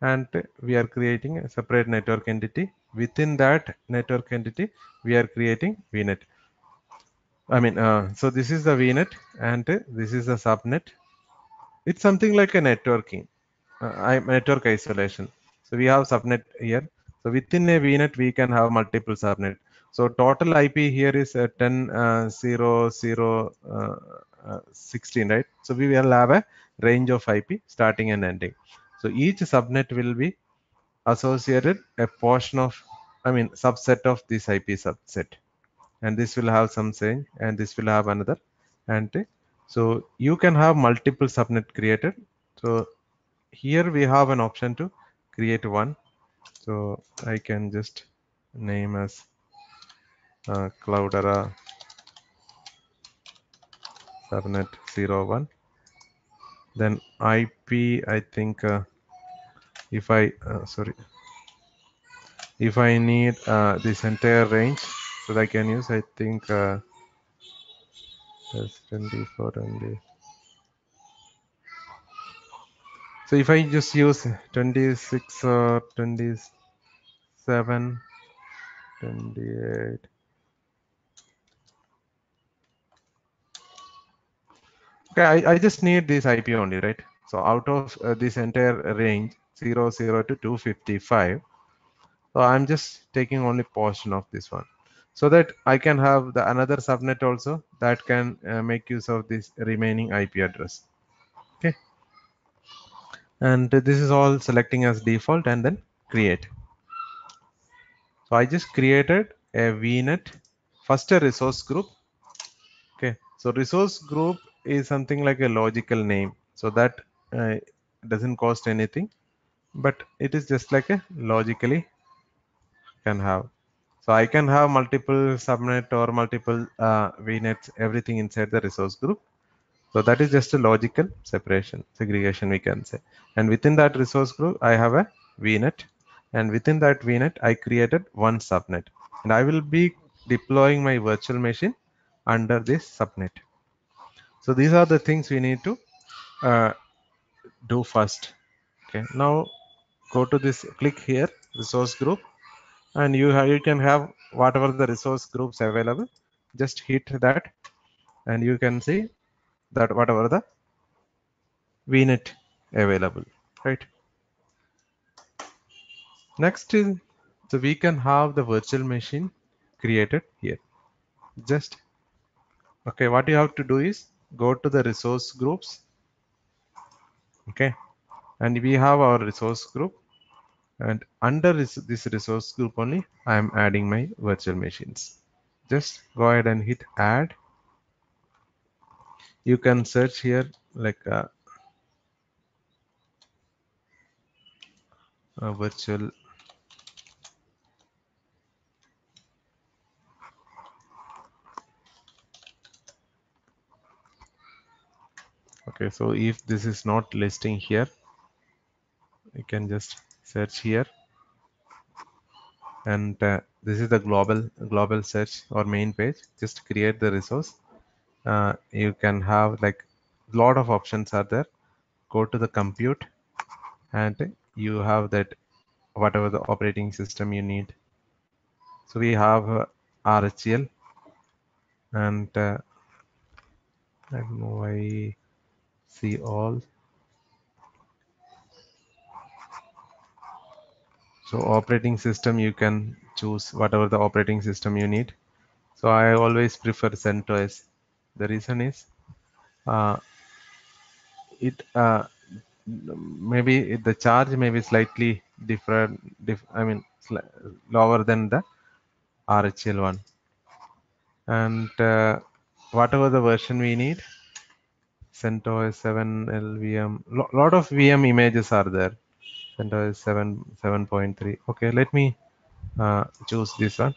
And we are creating a separate network entity. Within that network entity we are creating vnet. I mean, uh, so this is the VNet and this is the subnet. It's something like a networking, uh, network isolation. So we have subnet here. So within a VNet, we can have multiple subnet. So total IP here is uh, 10 uh, 0 0 uh, uh, 16, right? So we will have a range of IP starting and ending. So each subnet will be associated a portion of, I mean, subset of this IP subset. And this will have some saying, and this will have another. And so you can have multiple subnet created. So here we have an option to create one. So I can just name as uh, Cloudera subnet 01 then IP I think uh, if I uh, sorry if I need uh, this entire range so that I can use I think uh, that's 24 only so if I just use 26 or 27 28 okay I, I just need this ip only right? So out of uh, this entire range 0 0 to 255 so i'm just taking only portion of this one. So that i can have the another subnet also that can uh, make use of this remaining ip address and this is all selecting as default and then create. So i just created a vnet first a resource group. Okay so resource group is something like a logical name. So that uh, doesn't cost anything but it is just like a logically can have. So i can have multiple subnet or multiple uh, vnets everything inside the resource group so that is just a logical separation segregation we can say. And within that resource group i have a vnet and within that vnet i created one subnet. And i will be deploying my virtual machine under this subnet. So these are the things we need to uh, do first. Okay now go to this click here resource group. And you have, you can have whatever the resource groups available. Just hit that and you can see that whatever the vnet available right? Next is so we can have the virtual machine created here. Just okay what you have to do is go to the resource groups okay? And we have our resource group and under this, this resource group only I am adding my virtual machines. Just go ahead and hit add you can search here like a, uh, a virtual okay so if this is not listing here you can just search here. And uh, this is the global global search or main page. Just create the resource uh, you can have like a lot of options are there. Go to the compute and you have that whatever the operating system you need. So we have uh, RHEL and uh, I don't know why see all. So operating system you can choose whatever the operating system you need. So I always prefer CentOS the reason is uh, it uh, maybe the charge may be slightly different diff, I mean lower than the RHEL one and uh, whatever the version we need CentOS 7 LVM. A lot of VM images are there. CentOS 7 7.3. Okay, let me uh, choose this one.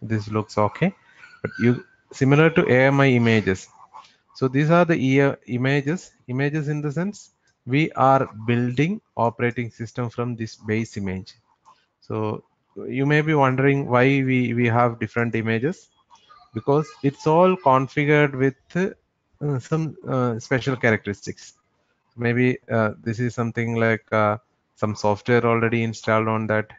This looks okay. But you similar to AMI images. So these are the images. Images in the sense we are building operating system from this base image. So you may be wondering why we, we have different images because it's all configured with uh, some uh, special characteristics. Maybe uh, this is something like some software already installed on that.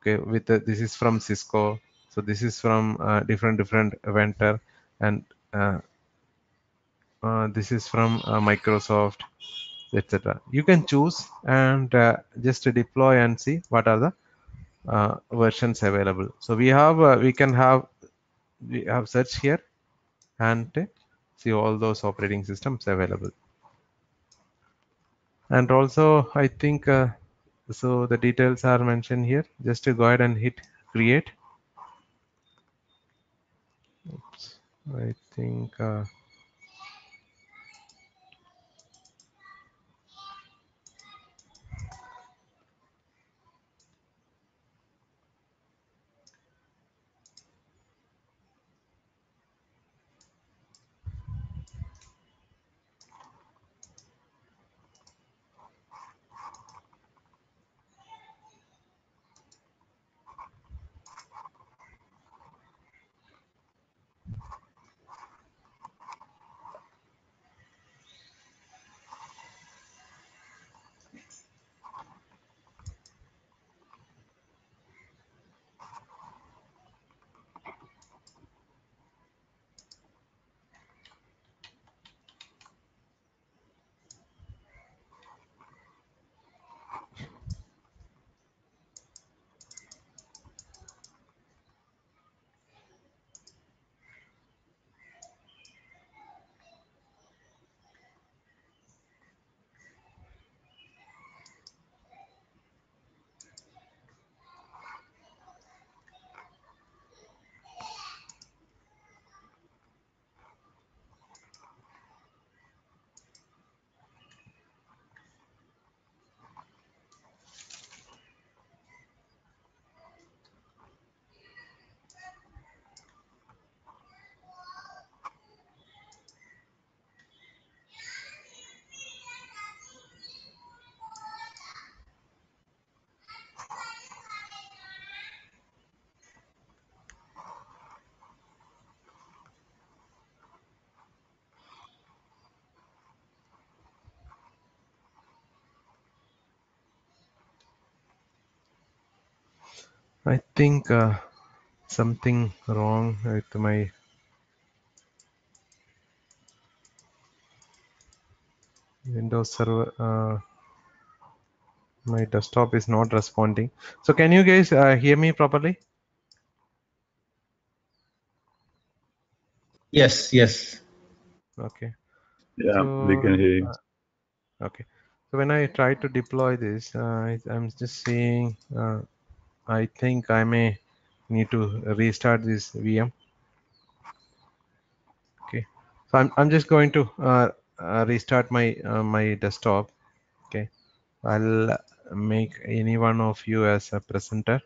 Okay, with the, this is from Cisco. So this is from different different vendor, and this is from Microsoft, etc. You can choose and just deploy and see what are the uh, versions available. So we have uh, we can have we have search here and see all those operating systems available. And also I think uh, so the details are mentioned here. Just to go ahead and hit create I think uh, I think uh, something wrong with my Windows server. Uh, my desktop is not responding. So can you guys uh, hear me properly? Yes, yes. Okay. Yeah, we can hear you. uh, okay. So when I try to deploy this, uh, I, I'm just seeing, uh, I think I may need to restart this VM. Okay. So I'm, I'm just going to uh, uh, restart my uh, my desktop. Okay. I'll make any one of you as a presenter.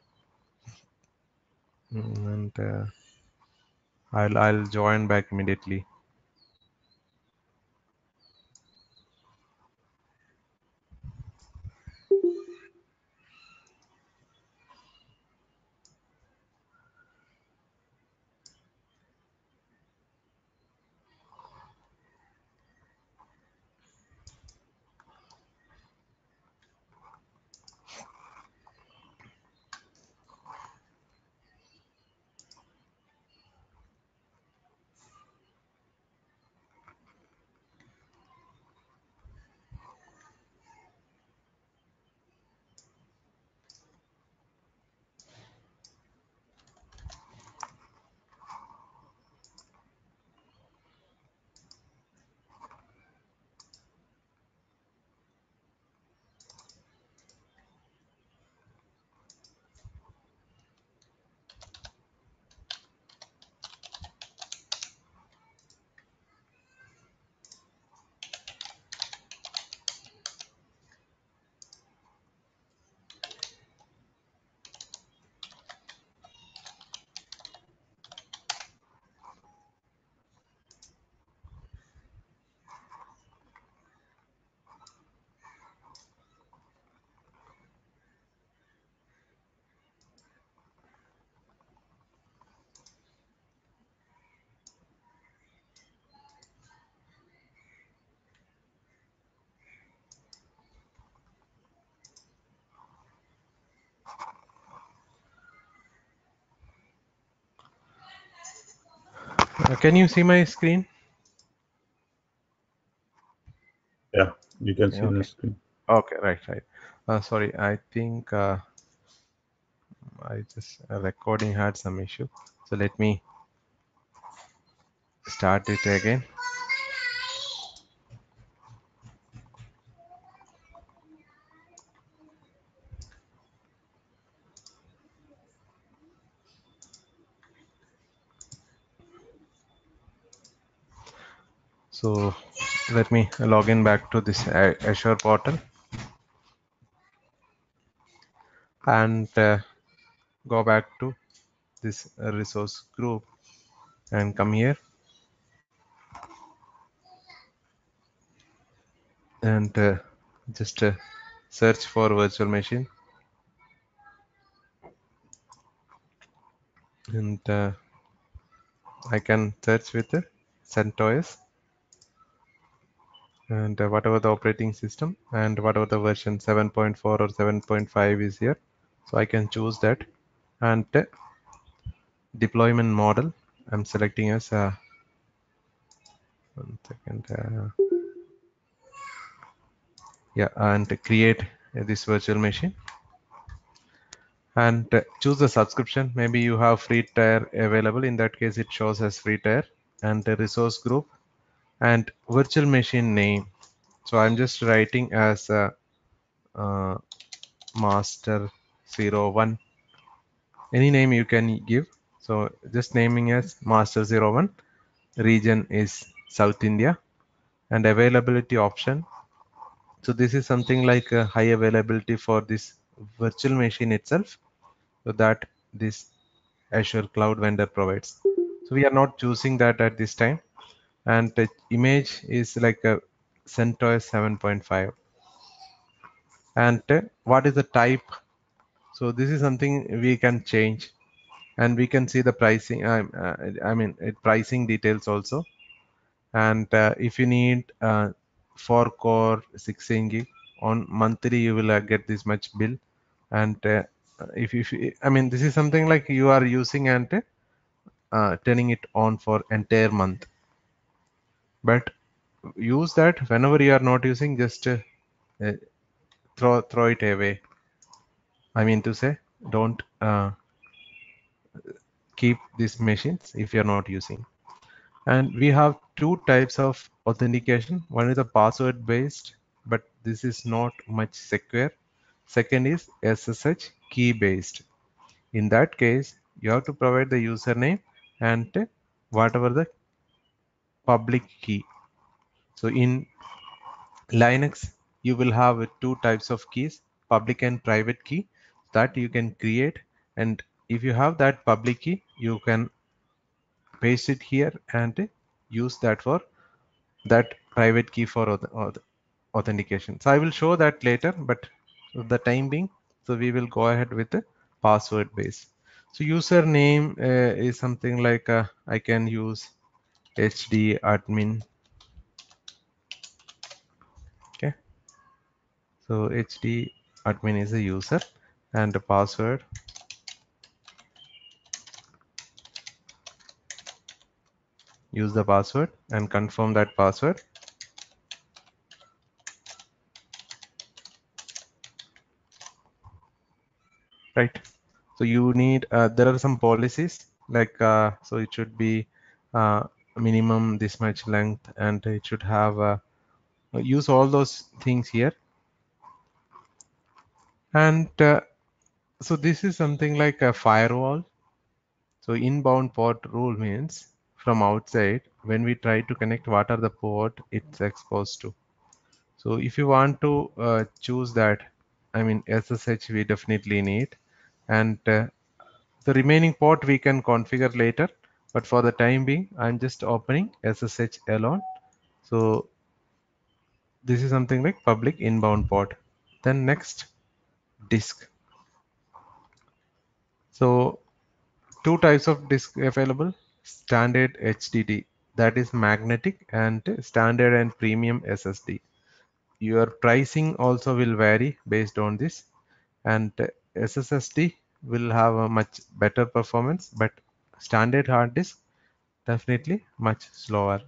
Mm, And uh, I'll I'll join back immediately. Can you see my screen? Yeah, you can see Okay. the screen. Okay, right, right. Uh, sorry, I think uh, I just uh, recording had some issue. So let me start it again. So let me log in back to this Azure portal. And uh, go back to this resource group and come here. And uh, just uh, search for virtual machine. And uh, I can search with CentOS and uh, whatever the operating system and whatever the version 7.4 or 7.5 is here. So I can choose that. And uh, deployment model I'm selecting as a one second uh, yeah and create this virtual machine. And uh, choose the subscription. Maybe you have free tier available. In that case it shows as free tier. And the resource group and virtual machine name. So i'm just writing as a, uh, master 01 any name you can give. So just naming as master 01 region is south india. And availability option. So this is something like a high availability for this virtual machine itself. So that this azure cloud vendor provides. So we are not choosing that at this time and the image is like a CentOS 7.5 and uh, what is the type? So this is something we can change and we can see the pricing uh, uh, i mean it pricing details also. And uh, if you need uh, 4 core 16 gig on monthly you will uh, get this much bill. And uh, if, if you- i mean this is something like you are using and uh, turning it on for entire month but use that whenever you are not using just uh, uh, throw throw it away. I mean to say don't uh, keep these machines if you're not using. And we have two types of authentication. One is a password based but this is not much secure. Second is ssh key based. In that case you have to provide the username and whatever the public key. So in linux you will have two types of keys public and private key that you can create. And if you have that public key you can paste it here and use that for that private key for auth- auth- authentication. So i will show that later but the time being so we will go ahead with the password base. So username uh, is something like uh, i can use hd admin. Okay. So hd admin is a user and the password. Use the password and confirm that password. Right. So you need uh, there are some policies like uh, so it should be uh, minimum this much length and it should have uh, use all those things here. And uh, so this is something like a firewall. So inbound port rule means from outside when we try to connect what are the port it's exposed to. So if you want to uh, choose that i mean ssh we definitely need. And uh, the remaining port we can configure later but for the time being i'm just opening ssh alone. So this is something like public inbound port then next disk. So two types of disk available. Standard hdd that is magnetic and standard and premium ssd your pricing also will vary based on this. And ssd will have a much better performance but standard hard disk definitely much slower.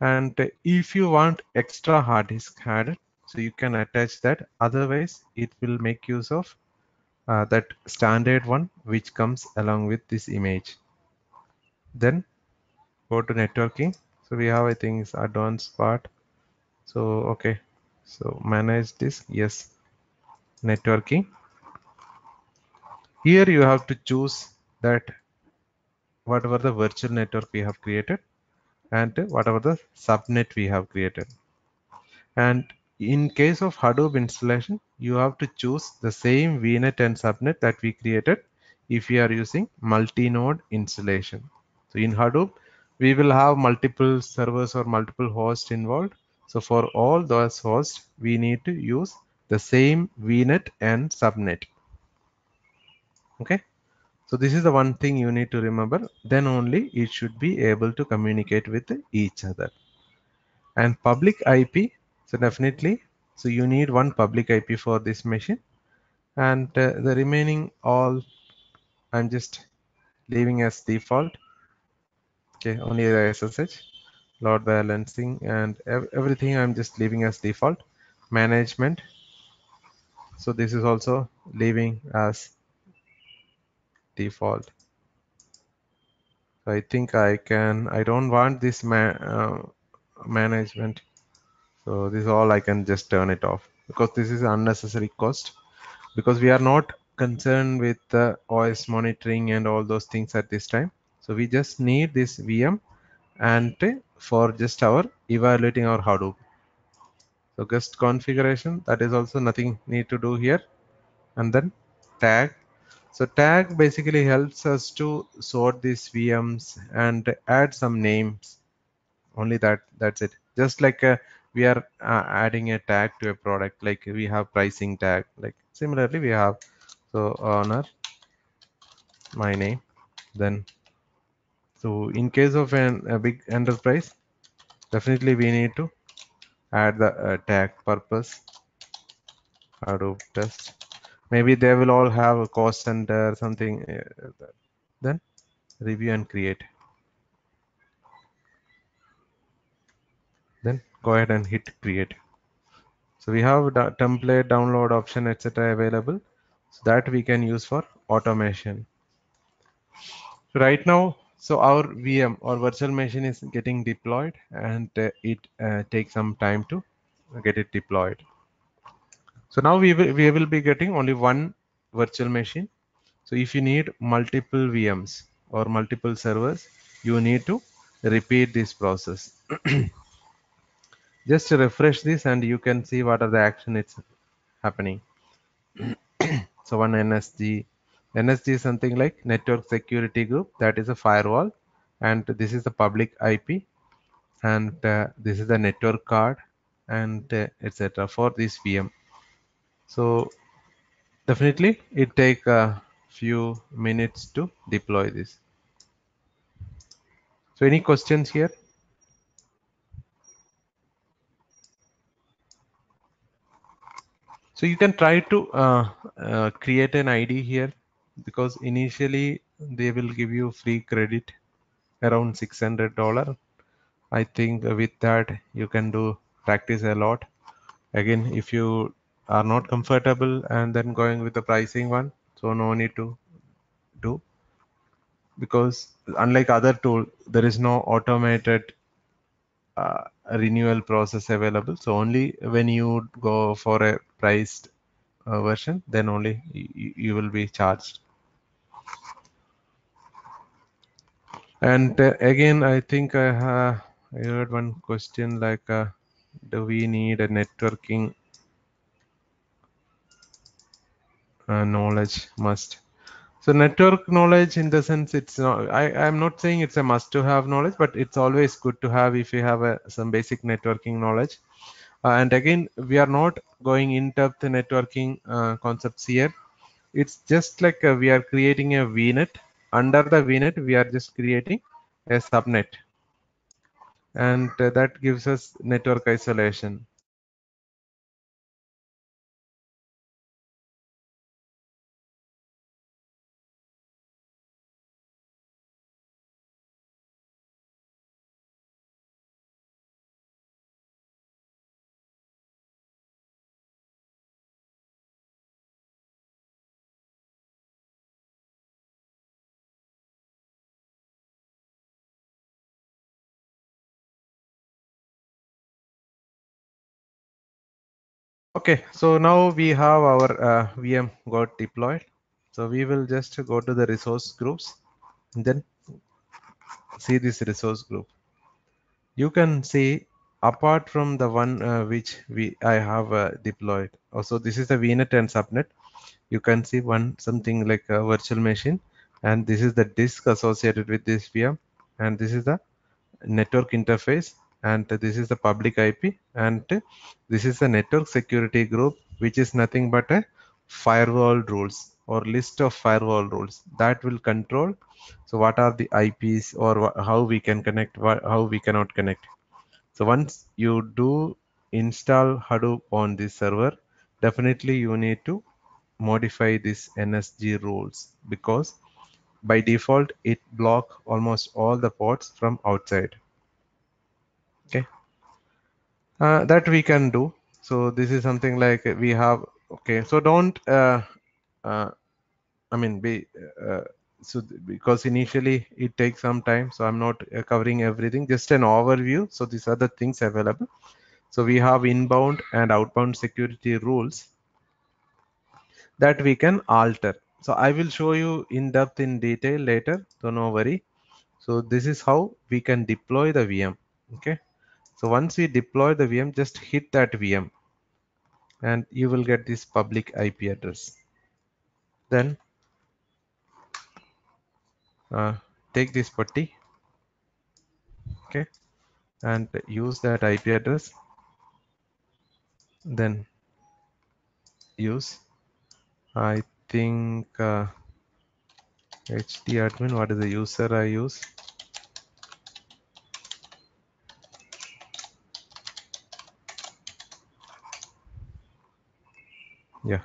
And if you want extra hard disk added so you can attach that. Otherwise it will make use of uh, that standard one which comes along with this image. Then go to networking. So we have i think is advanced part. So okay. So manage this. Yes. Networking. Here you have to choose that whatever the virtual network we have created and whatever the subnet we have created. And in case of Hadoop installation, you have to choose the same VNet and subnet that we created if you are using multi-node installation. So in Hadoop, we will have multiple servers or multiple hosts involved. So for all those hosts, we need to use the same VNet and subnet. Okay. So this is the one thing you need to remember. Then only it should be able to communicate with each other. And public IP, so definitely, so you need one public IP for this machine. And uh, the remaining all, I'm just leaving as default. Okay, only the SSH, load balancing, and ev everything I'm just leaving as default. Management. So this is also leaving as default. I think I can, I don't want this ma uh, management. So this is all I can just turn it off because this is unnecessary cost because we are not concerned with the OS monitoring and all those things at this time. So we just need this VM and for just our evaluating our Hadoop. So guest configuration, that is also nothing need to do here. And then tag so tag basically helps us to sort these VMs and add some names. Only that, that's it. Just like uh, we are uh, adding a tag to a product, like we have pricing tag, like similarly we have, so owner, my name, then, so in case of an, a big enterprise, definitely we need to add the uh, tag purpose, Hadoop test maybe they will all have a cost center something uh, then review and create. Then go ahead and hit create. So we have the template download option etc available. So that we can use for automation. Right now so our vm or virtual machine is getting deployed and uh, it uh, takes some time to get it deployed so now we will, we will be getting only one virtual machine. So if you need multiple VMs or multiple servers, you need to repeat this process. Just refresh this and you can see what are the action it's happening. so one NSG, NSG is something like network security group. That is a firewall. And this is the public IP. And uh, this is the network card and uh, etc. for this VM so definitely it take a few minutes to deploy this. So any questions here? So you can try to uh, uh, create an id here because initially they will give you free credit around 600 dollar i think with that you can do practice a lot. Again if you are not comfortable and then going with the pricing one. So no need to do. Because unlike other tool there is no automated uh, renewal process available. So only when you go for a priced uh, version then only you, will be charged. And uh, again i think i I heard one question like uh, do we need a networking uh, knowledge must. So network knowledge in the sense it's not i i'm not saying it's a must to have knowledge but it's always good to have if you have a, some basic networking knowledge. Uh, and again we are not going in depth networking uh, concepts here. It's just like uh, we are creating a vnet under the vnet we are just creating a subnet. And uh, that gives us network isolation Okay, so now we have our uh, VM got deployed. So we will just go to the resource groups and then see this resource group. you can see apart from the one uh, which we I have uh, deployed. Also, this is the VNet and subnet. You can see one something like a virtual machine, and this is the disk associated with this VM, and this is the network interface, and this is the public IP, and this is the network security group, which is nothing but a firewall rules or list of firewall rules that will control. So what are the ips or how we can connect how we cannot connect. So once you do install hadoop on this server definitely you need to modify this nsg rules because by default it block almost all the ports from outside okay. Uh, that we can do. So this is something like we have okay. So don't uh, uh, i mean be uh, so because initially it takes some time so i'm not uh, covering everything just an overview. So these are the things available. So we have inbound and outbound security rules that we can alter. So i will show you in depth in detail later. So no worry. So this is how we can deploy the vm okay so once we deploy the vm just hit that vm and you will get this public IP address. Then uh, take this putty, okay, and use that IP address. Then use, I think, uh, HD admin. What is the user I use? Yeah.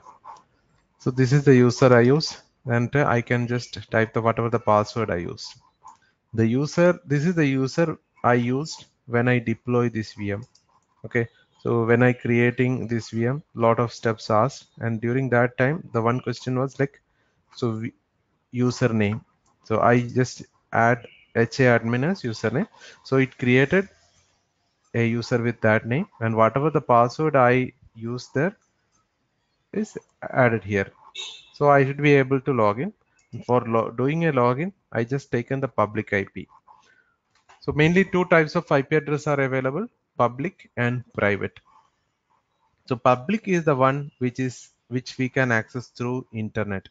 So this is the user i use and uh, i can just type the whatever the password i use. The user this is the user i used when i deploy this vm okay. So when i creating this vm lot of steps asked and during that time the one question was like so we, username. So i just add ha admin as username. So it created a user with that name and whatever the password i use there is added here. So I should be able to log in. For lo doing a login, I just taken the public IP. So mainly two types of IP address are available, public and private. So public is the one which is which we can access through internet.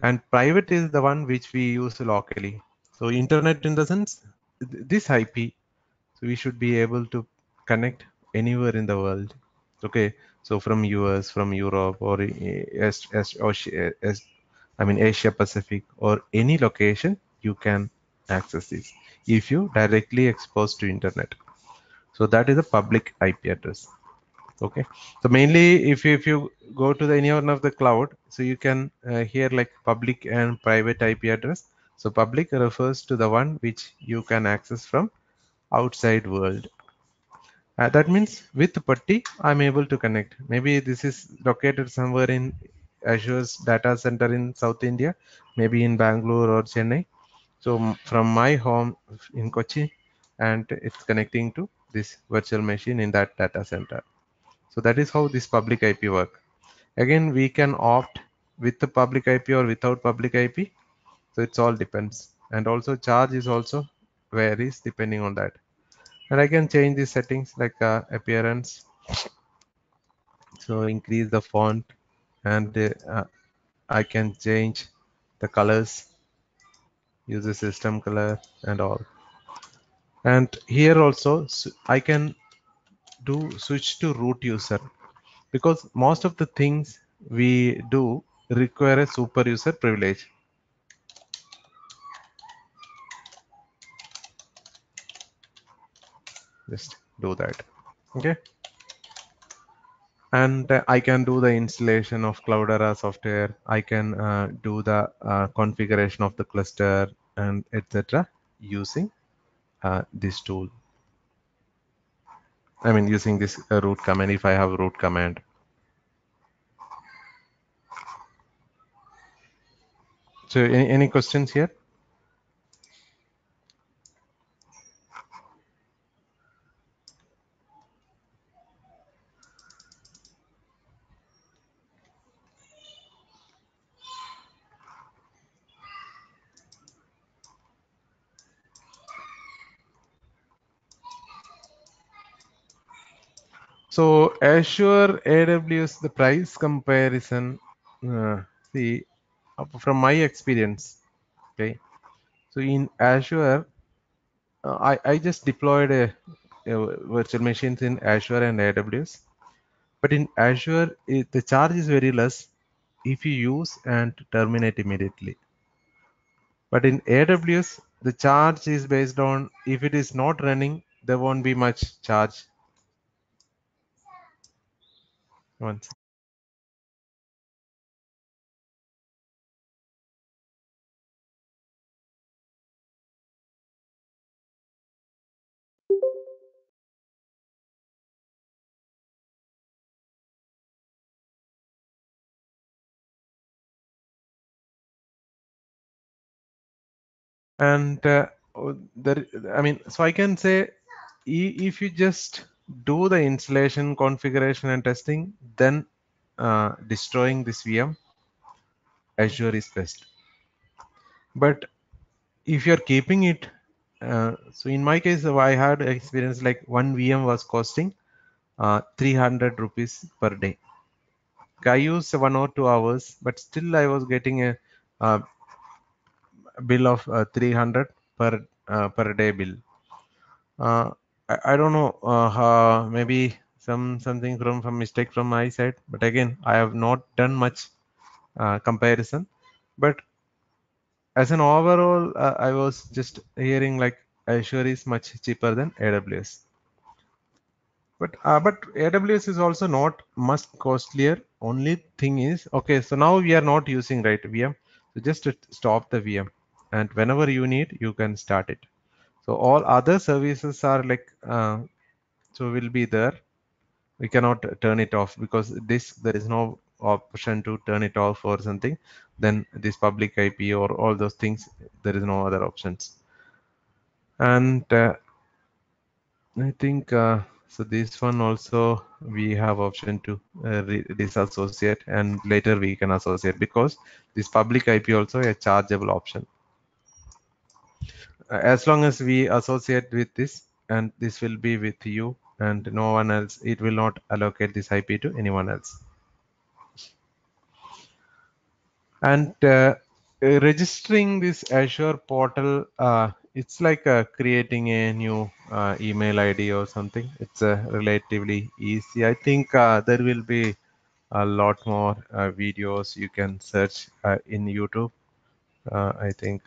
And private is the one which we use locally. So internet in the sense, this IP, so we should be able to connect anywhere in the world. Okay, so from US, from Europe, or as, as, as, I mean Asia Pacific, or any location, you can access this if you directly exposed to internet. So that is a public IP address. Okay. So mainly, if you, if you go to the any one of the cloud, so you can uh, hear like public and private IP address. So public refers to the one which you can access from outside world uh, that means with putty, I'm able to connect. Maybe this is located somewhere in Azure's data center in South India, maybe in Bangalore or Chennai. So from my home in Kochi, and it's connecting to this virtual machine in that data center. So that is how this public IP work. Again, we can opt with the public IP or without public IP. So it's all depends. And also charge is also varies depending on that and I can change these settings like uh, appearance. So increase the font and uh, I can change the colors use the system color and all. And here also I can do switch to root user. Because most of the things we do require a super user privilege just do that okay and uh, I can do the installation of Cloudera software. I can uh, do the uh, configuration of the cluster and etc. using uh, this tool. I mean using this uh, root command if I have root command. So any, any questions here? So Azure AWS, the price comparison, uh, see, from my experience, okay. So in Azure, uh, I, I just deployed a, a virtual machines in Azure and AWS. But in Azure, it, the charge is very less if you use and terminate immediately. But in AWS, the charge is based on if it is not running, there won't be much charge. Once. And uh, there, I mean, so I can say if you just do the installation, configuration, and testing, then uh, destroying this VM, Azure is best. But if you're keeping it, uh, so in my case, I had experience like one VM was costing uh, 300 rupees per day. I used one or two hours, but still I was getting a, a bill of uh, 300 per uh, per day bill. I, I, don't know, uh, maybe some something from from mistake from my side, but again, I have not done much uh, comparison. But as an overall, uh, I was just hearing like Azure is much cheaper than AWS. But uh, but AWS is also not much costlier. Only thing is, okay, so now we are not using right VM. So just stop the VM and whenever you need you can start it so all other services are like uh, so will be there. We cannot turn it off because this there is no option to turn it off or something. Then this public ip or all those things there is no other options. And uh, i think uh, so this one also we have option to uh, disassociate and later we can associate because this public ip also a chargeable option as long as we associate with this and this will be with you and no one else it will not allocate this ip to anyone else. And uh, registering this azure portal uh, it's like uh, creating a new uh, email id or something. It's uh, relatively easy. I think uh, there will be a lot more videos you can search in youtube. I think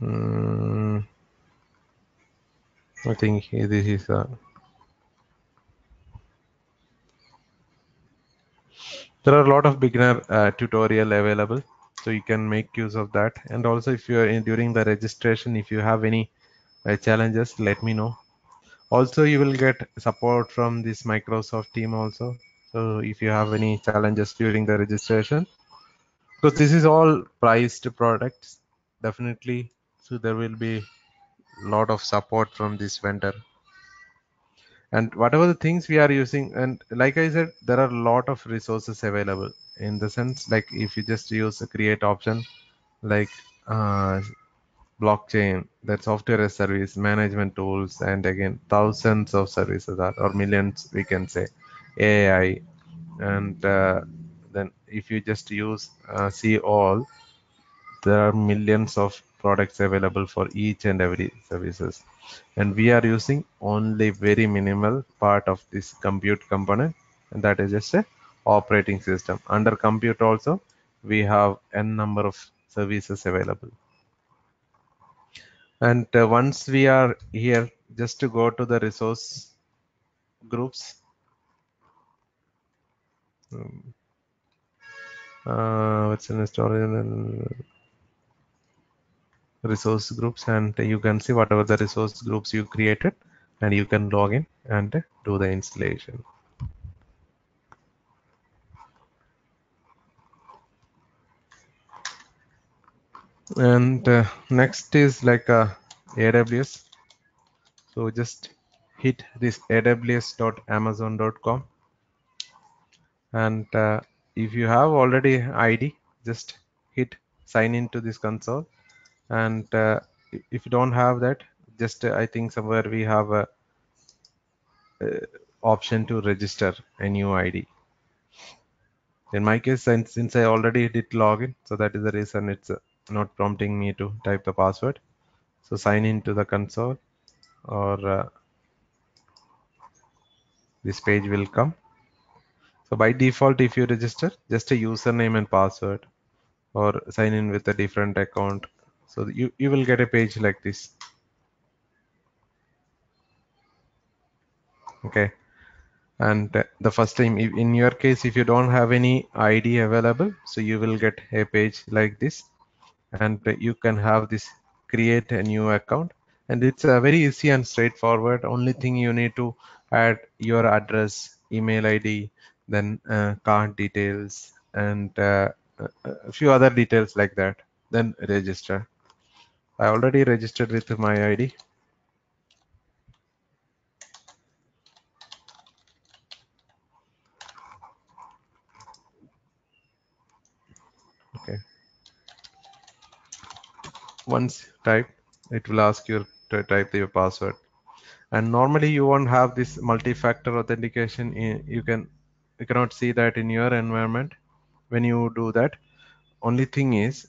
Mm, I think this is a. There are a lot of beginner uh, tutorial available, so you can make use of that. And also, if you are in during the registration, if you have any uh, challenges, let me know. Also, you will get support from this Microsoft team also. So if you have any challenges during the registration, so this is all priced products, definitely so there will be a lot of support from this vendor. And whatever the things we are using and like i said there are a lot of resources available in the sense like if you just use a create option like uh, blockchain that software as service management tools and again thousands of services are or millions we can say ai and uh, then if you just use uh, see all there are millions of products available for each and every services. And we are using only very minimal part of this compute component and that is just a operating system. Under compute also we have n number of services available. And uh, once we are here just to go to the resource groups. Um, uh, what's in the resource groups and you can see whatever the resource groups you created and you can log in and do the installation. And uh, next is like a AWS. So just hit this aws.amazon.com and uh, if you have already ID, just hit sign into this console and uh, if you don't have that just uh, i think somewhere we have a, a, option to register a new id in my case since, since i already did login so that is the reason it's uh, not prompting me to type the password. So sign into the console or uh, this page will come. So by default if you register just a username and password or sign in with a different account so you, you will get a page like this. Okay. And the first time in your case, if you don't have any ID available, so you will get a page like this and you can have this create a new account and it's a very easy and straightforward. Only thing you need to add your address, email ID, then uh, card details and uh, a few other details like that, then register. I already registered with my ID. Okay. Once type, it will ask you to type your password. And normally you won't have this multi-factor authentication. You can you cannot see that in your environment when you do that. Only thing is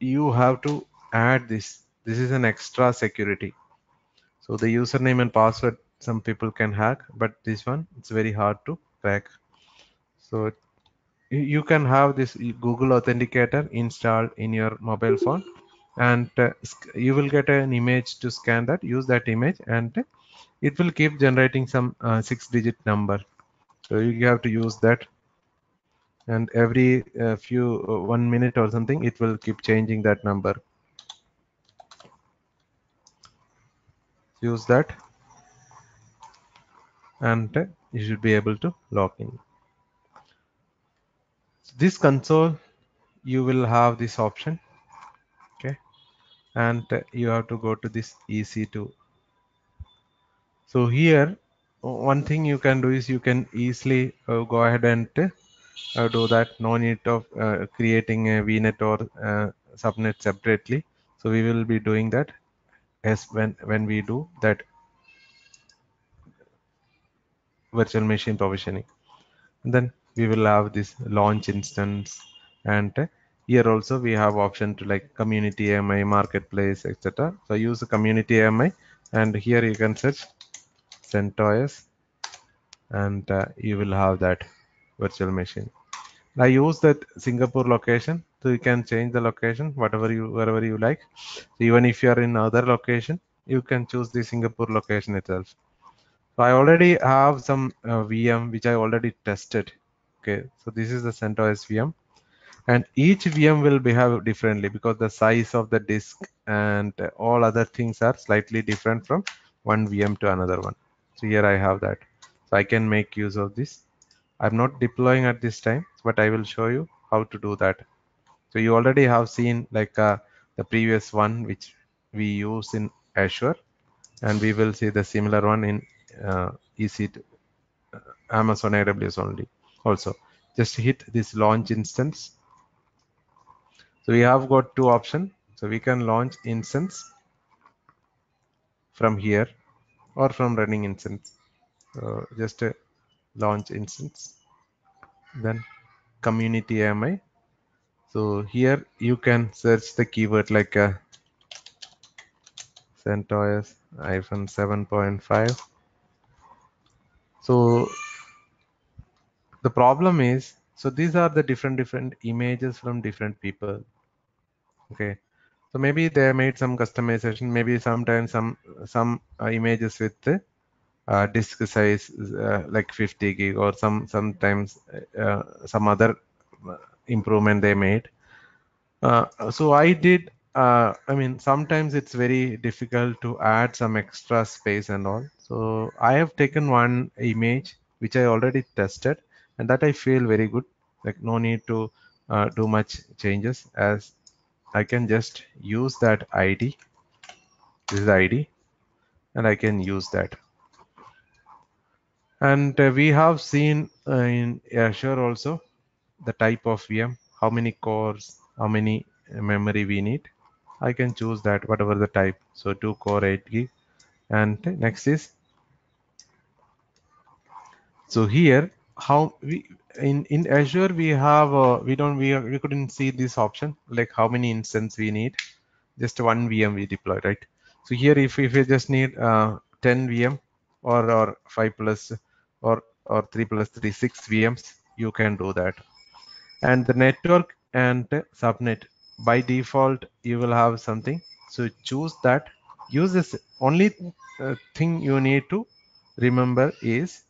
you have to add this. This is an extra security. So the username and password, some people can hack, but this one, it's very hard to crack. So you can have this Google Authenticator installed in your mobile phone and uh, you will get an image to scan that, use that image and it will keep generating some uh, six digit number. So you have to use that and every uh, few uh, one minute or something it will keep changing that number use that and you should be able to log in. This console you will have this option okay? And you have to go to this ec2 so here one thing you can do is you can easily uh, go ahead and uh, do that. No need of uh, creating a vnet or uh, subnet separately. So we will be doing that as when when we do that virtual machine provisioning and then we will have this launch instance and here also we have option to like community AMI marketplace etc so use the community AMI and here you can search CentOS and uh, you will have that virtual machine. I use that Singapore location so you can change the location whatever you wherever you like. So even if you are in other location you can choose the Singapore location itself. So I already have some uh, VM which I already tested. Okay so this is the CentOS VM and each VM will behave differently because the size of the disk and all other things are slightly different from one VM to another one. So here I have that. So I can make use of this. I'm not deploying at this time, but I will show you how to do that. So you already have seen like uh, the previous one, which we use in Azure, and we will see the similar one in uh, EC2, uh, Amazon AWS only. Also, just hit this launch instance. So we have got two options. So we can launch instance from here or from running instance. So just uh, launch instance then community AMI so here you can search the keyword like uh, CentOS iPhone 7.5 so the problem is so these are the different different images from different people. Okay. So maybe they made some customization maybe sometimes some some uh, images with uh, disk size uh, like 50 gig or some sometimes uh, some other improvement they made. Uh, so i did uh, i mean sometimes it's very difficult to add some extra space and all. So i have taken one image which i already tested and that i feel very good. Like no need to uh, do much changes as i can just use that id this is the id and i can use that. And uh, we have seen uh, in Azure also the type of VM, how many cores, how many memory we need. I can choose that whatever the type. So 2 core 8 gig. And next is so here how we in in Azure we have uh, we don't we we couldn't see this option like how many instance we need. Just one VM we deploy right? So here if if you just need uh, 10 VM or or 5 plus or or 3 plus 3 6 VMs you can do that and the network and subnet by default you will have something so choose that use this only uh, thing you need to remember is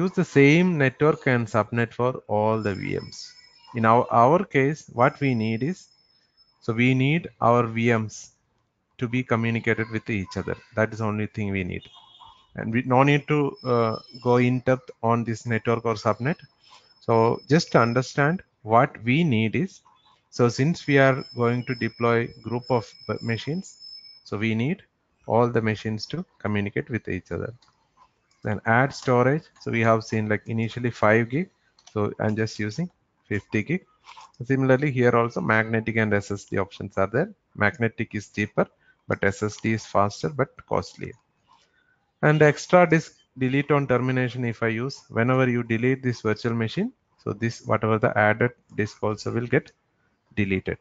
use the same network and subnet for all the VMs. In our, our case, what we need is, so we need our VMs to be communicated with each other. That is only thing we need. And we no need to uh, go in depth on this network or subnet. So just to understand what we need is, so since we are going to deploy group of machines, so we need all the machines to communicate with each other. Then add storage. So we have seen like initially 5 gig. So i'm just using 50 gig. Similarly here also magnetic and ssd options are there. Magnetic is cheaper but ssd is faster but costlier. And extra disk delete on termination if i use. Whenever you delete this virtual machine so this whatever the added disk also will get deleted.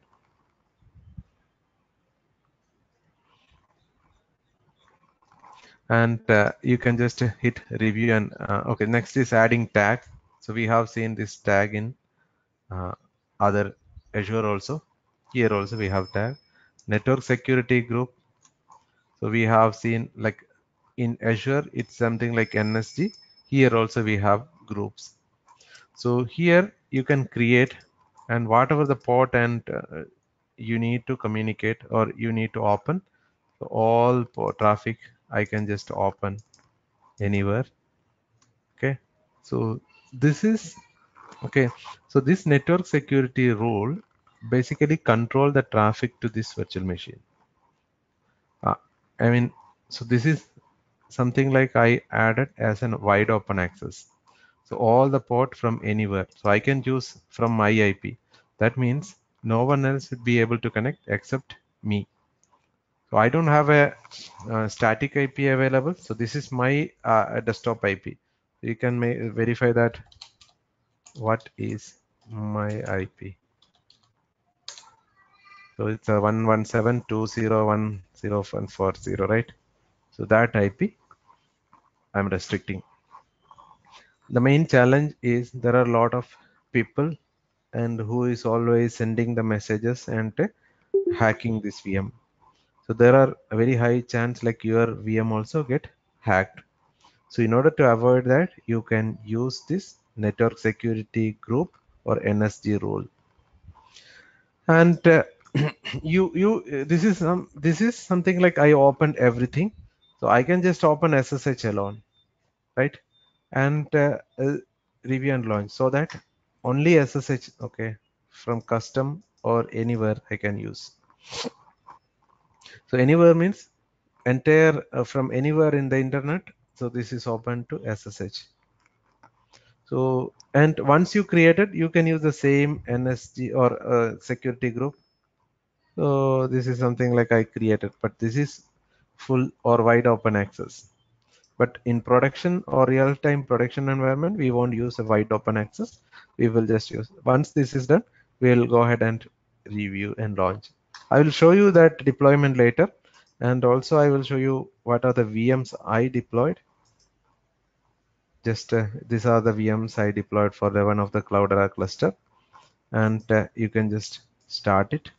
And uh, you can just hit review and uh, okay next is adding tag. So we have seen this tag in uh, other azure also. Here also we have tag. Network security group. So we have seen like in azure it's something like nsg here also we have groups. So here you can create and whatever the port and uh, you need to communicate or you need to open so all traffic I can just open anywhere. Okay? So this is okay so this network security rule basically control the traffic to this virtual machine. Uh, I mean so this is something like I added as an wide open access so all the port from anywhere so I can choose from my IP that means no one else would be able to connect except me so I don't have a, a static IP available. So this is my uh, desktop IP. You can verify that what is my IP. So it's a 117.201.0.40, right? So that IP I'm restricting. The main challenge is there are a lot of people and who is always sending the messages and hacking this VM so there are a very high chance like your VM also get hacked. So in order to avoid that, you can use this network security group or NSG rule. And uh, you you this is some this is something like I opened everything, so I can just open SSH alone, right? And uh, uh, review and launch so that only SSH okay from custom or anywhere I can use. So anywhere means entire uh, from anywhere in the internet. So this is open to SSH. So and once you create it, you can use the same NSG or uh, security group. So this is something like I created, but this is full or wide open access. But in production or real-time production environment, we won't use a wide open access. We will just use once this is done, we'll go ahead and review and launch. I will show you that deployment later. And also I will show you what are the VMs I deployed. Just uh, these are the VMs I deployed for the one of the Cloudera cluster. And uh, you can just start it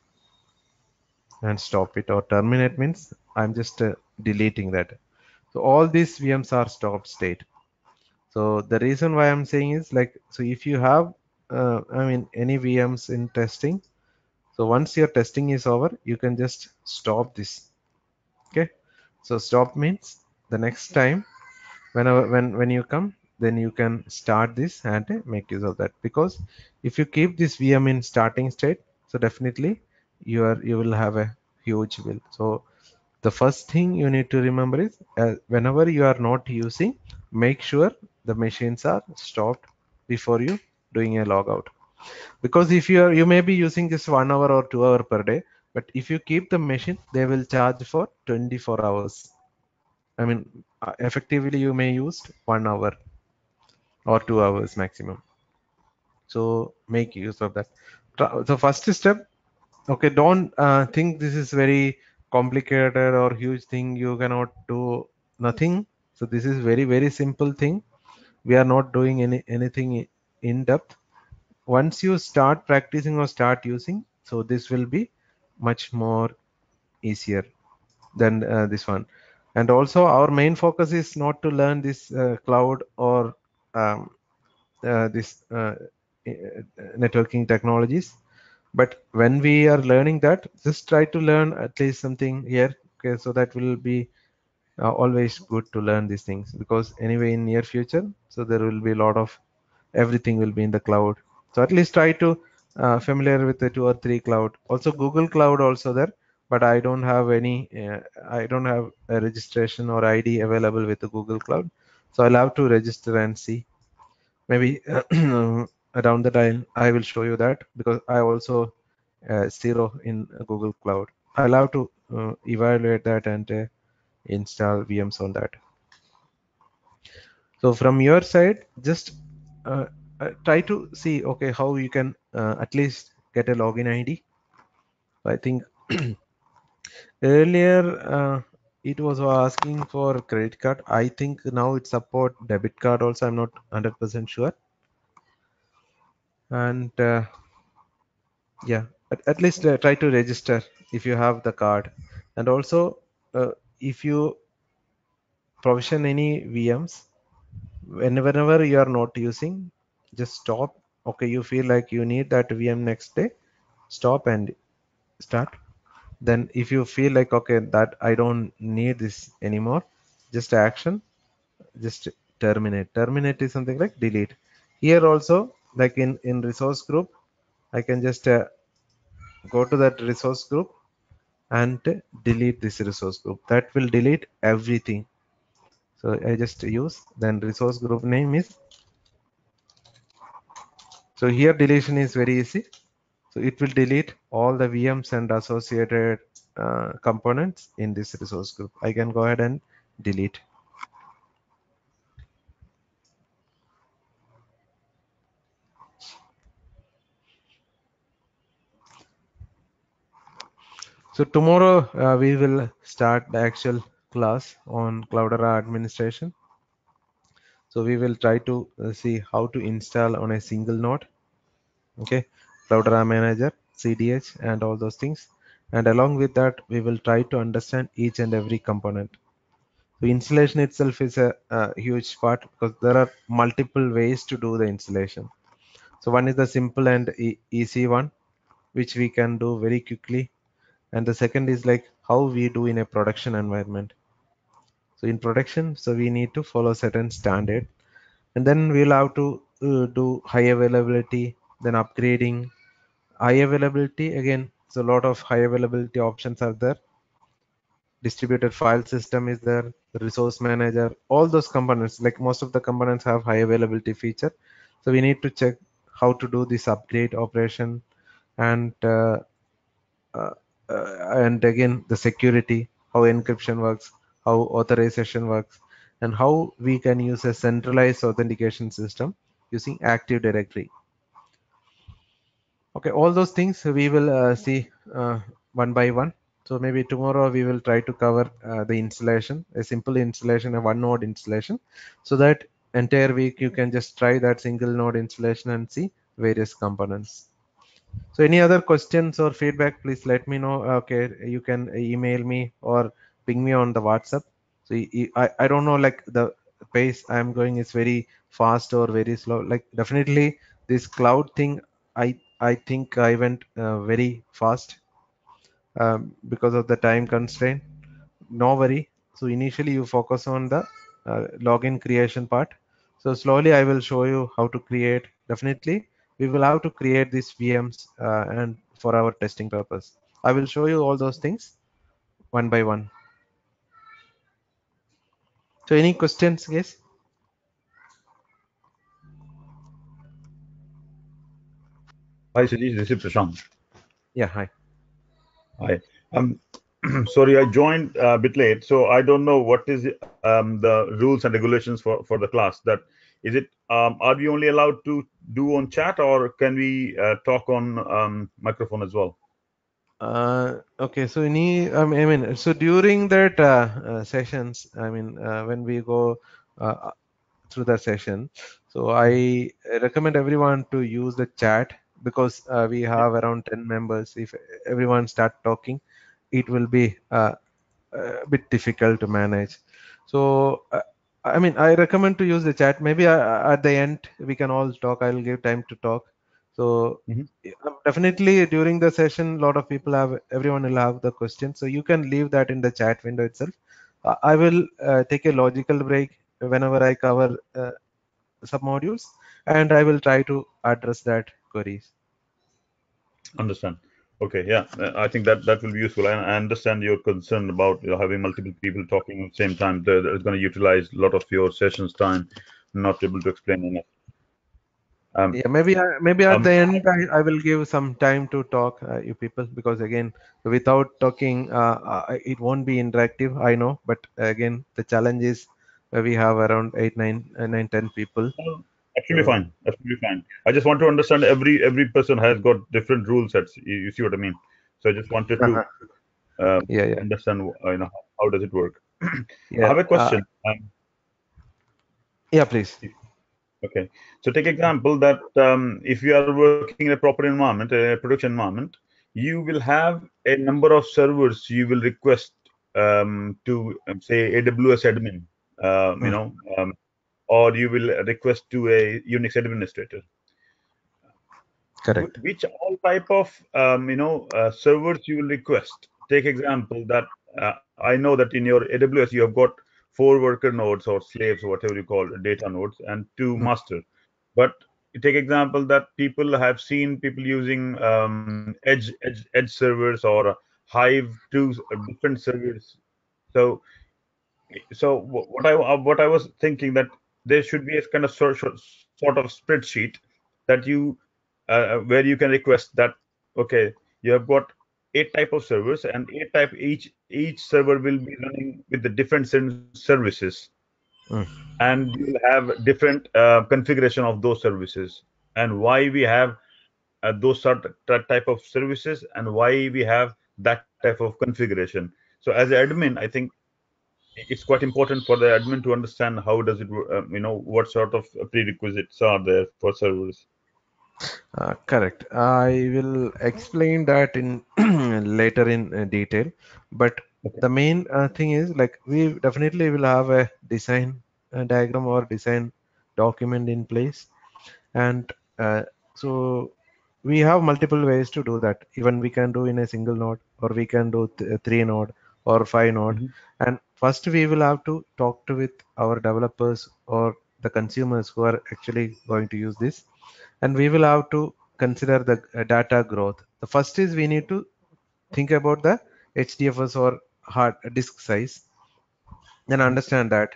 and stop it or terminate means I'm just uh, deleting that. So all these VMs are stopped state. So the reason why I'm saying is like, so if you have, uh, I mean, any VMs in testing, so once your testing is over you can just stop this okay so stop means the next time whenever when when you come then you can start this and make use of that because if you keep this vm in starting state so definitely you are you will have a huge bill so the first thing you need to remember is uh, whenever you are not using make sure the machines are stopped before you doing a logout. Because if you are you may be using just one hour or two hour per day but if you keep the machine they will charge for 24 hours. I mean uh, effectively you may use one hour or two hours maximum. So make use of that. So first step okay don't uh, think this is very complicated or huge thing you cannot do nothing. So this is very very simple thing. We are not doing any anything in depth. Once you start practicing or start using so this will be much more easier than uh, this one. And also our main focus is not to learn this uh, cloud or um, uh, this uh, networking technologies but when we are learning that just try to learn at least something here okay so that will be uh, always good to learn these things. Because anyway in near future so there will be a lot of everything will be in the cloud. So at least try to uh, familiar with the two or three cloud. Also google cloud also there but i don't have any uh, i don't have a registration or id available with the google cloud. So i'll have to register and see. Maybe down the line i will show you that because i also uh, zero in google cloud. I'll have to uh, evaluate that and uh, install vms on that. So from your side just uh, uh, try to see okay how you can uh, at least get a login id i think earlier it was asking for credit card. I think now it support debit card also i'm not 100 percent sure and uh, yeah at, at least uh, try to register if you have the card. And also uh, if you provision any vms whenever you are not using just stop. Okay you feel like you need that vm next day stop and start. Then if you feel like okay that i don't need this anymore just action just terminate. Terminate is something like delete. Here also like in in resource group i can just uh, go to that resource group and delete this resource group. That will delete everything. So i just use then resource group name is so here deletion is very easy. So it will delete all the vms and associated uh, components in this resource group. I can go ahead and delete So tomorrow uh, we will start the actual class on Cloudera administration. So we will try to uh, see how to install on a single node. Okay, Cloudera manager, CDH and all those things. And along with that, we will try to understand each and every component. The installation itself is a, a huge part because there are multiple ways to do the installation. So one is the simple and e easy one, which we can do very quickly and the second is like how we do in a production environment. So in production so we need to follow certain standard. And then we'll have to uh, do high availability then upgrading. High availability again so a lot of high availability options are there. Distributed file system is there the resource manager all those components like most of the components have high availability feature. So we need to check how to do this upgrade operation and uh, uh, and again the security how encryption works how authorization works and how we can use a centralized authentication system using active directory. Okay all those things we will uh, see uh, one by one. So maybe tomorrow we will try to cover uh, the installation a simple installation a one node installation so that entire week you can just try that single node installation and see various components so any other questions or feedback please let me know. Okay you can email me or ping me on the whatsapp. So i i don't know like the pace i'm going is very fast or very slow. Like definitely this cloud thing i i think i went uh, very fast um, because of the time constraint. No worry. So initially you focus on the uh, login creation part. So slowly i will show you how to create. Definitely we will have to create these VMs uh, and for our testing purpose. I will show you all those things one by one. So any questions, guys? Hi, Satish. This is Prashant. Yeah, hi. Hi. Um, sorry, I joined a bit late, so I don't know what is um, the rules and regulations for, for the class. That is it. Um, are we only allowed to do on chat, or can we uh, talk on um, microphone as well? Uh, okay, so any, mean, I mean, so during that uh, uh, sessions, I mean, uh, when we go uh, through the session, so I recommend everyone to use the chat because we have around 10 members. If everyone start talking, it will be a bit difficult to manage. So, I mean, I recommend to use the chat. Maybe uh, at the end we can all talk. I'll give time to talk. So Mhm. um, definitely during the session, a lot of people have, everyone will have the questions. So you can leave that in the chat window itself. Uh, I will uh, take a logical break whenever I cover uh, sub modules, and I will try to address that queries. Understand. Okay, yeah, uh, I think that that will be useful. And I understand your concern about you know, having multiple people talking at the same time. That is going to utilize a lot of your sessions time, not able to explain enough. Um, Yeah, maybe I, maybe at Um, the end I, I will give some time to talk, uh, you people, because again, without talking, uh, uh, it won't be interactive. I know, but again, the challenge is uh, we have around eight, nine, nine, ten nine, nine, ten people. Absolutely So- fine. Absolutely fine. I just want to understand every every person has got different rule sets. You, you see what I mean? So I just wanted to Uh-huh. uh, Yeah, yeah, understand uh, you know how does it work. yeah. I have a uh, question. um, yeah, please. okay. So take example that um, if you are working in a proper environment, a production environment, you will have a number of servers you will request um, to um, say AWS admin, um, you Hmm. know, um, or you will request to a Unix administrator. Correct. Which all type of um, you know uh, servers you will request take example that uh, i know that in your aws you have got four worker nodes or slaves or whatever you call it, data nodes and two Hmm. master but take example that people have seen people using um, edge edge edge servers or hive to different servers so so what i uh, what i was thinking that there should be a kind of sort, of spreadsheet that you uh, where you can request that okay you have got eight type of servers and eight type each each server will be running with the different services Mm. and you will have different uh, configuration of those services and why we have uh, those type of services and why we have that type of configuration so as an admin i think it's quite important for the admin to understand how does it um, you know what sort of prerequisites are there for servers Uh, correct. I will explain that in later in uh, detail, but Okay. the main uh, thing is like we definitely will have a design uh, diagram or design document in place, and uh, so we have multiple ways to do that. Even we can do in a single node, or we can do th- three node or five node. Mhm. And first we will have to talk to with our developers or the consumers who are actually going to use this and we will have to consider the uh, data growth. The first is we need to think about the HDFS or hard disk size, then understand that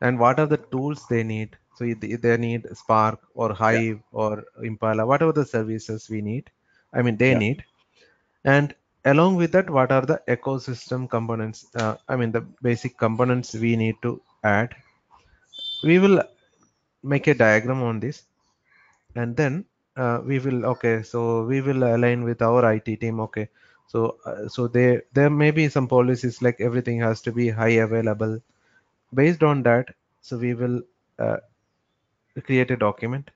and what are the tools they need. So if they need Spark or Hive or Impala, whatever the services we need, I mean they Yeah. need, and along with that, what are the ecosystem components? Uh, I mean the basic components we need to add. We will make a diagram on this and then uh, we will okay so we will align with our IT team okay so uh, so there there may be some policies like everything has to be high available based on that so we will uh, create a document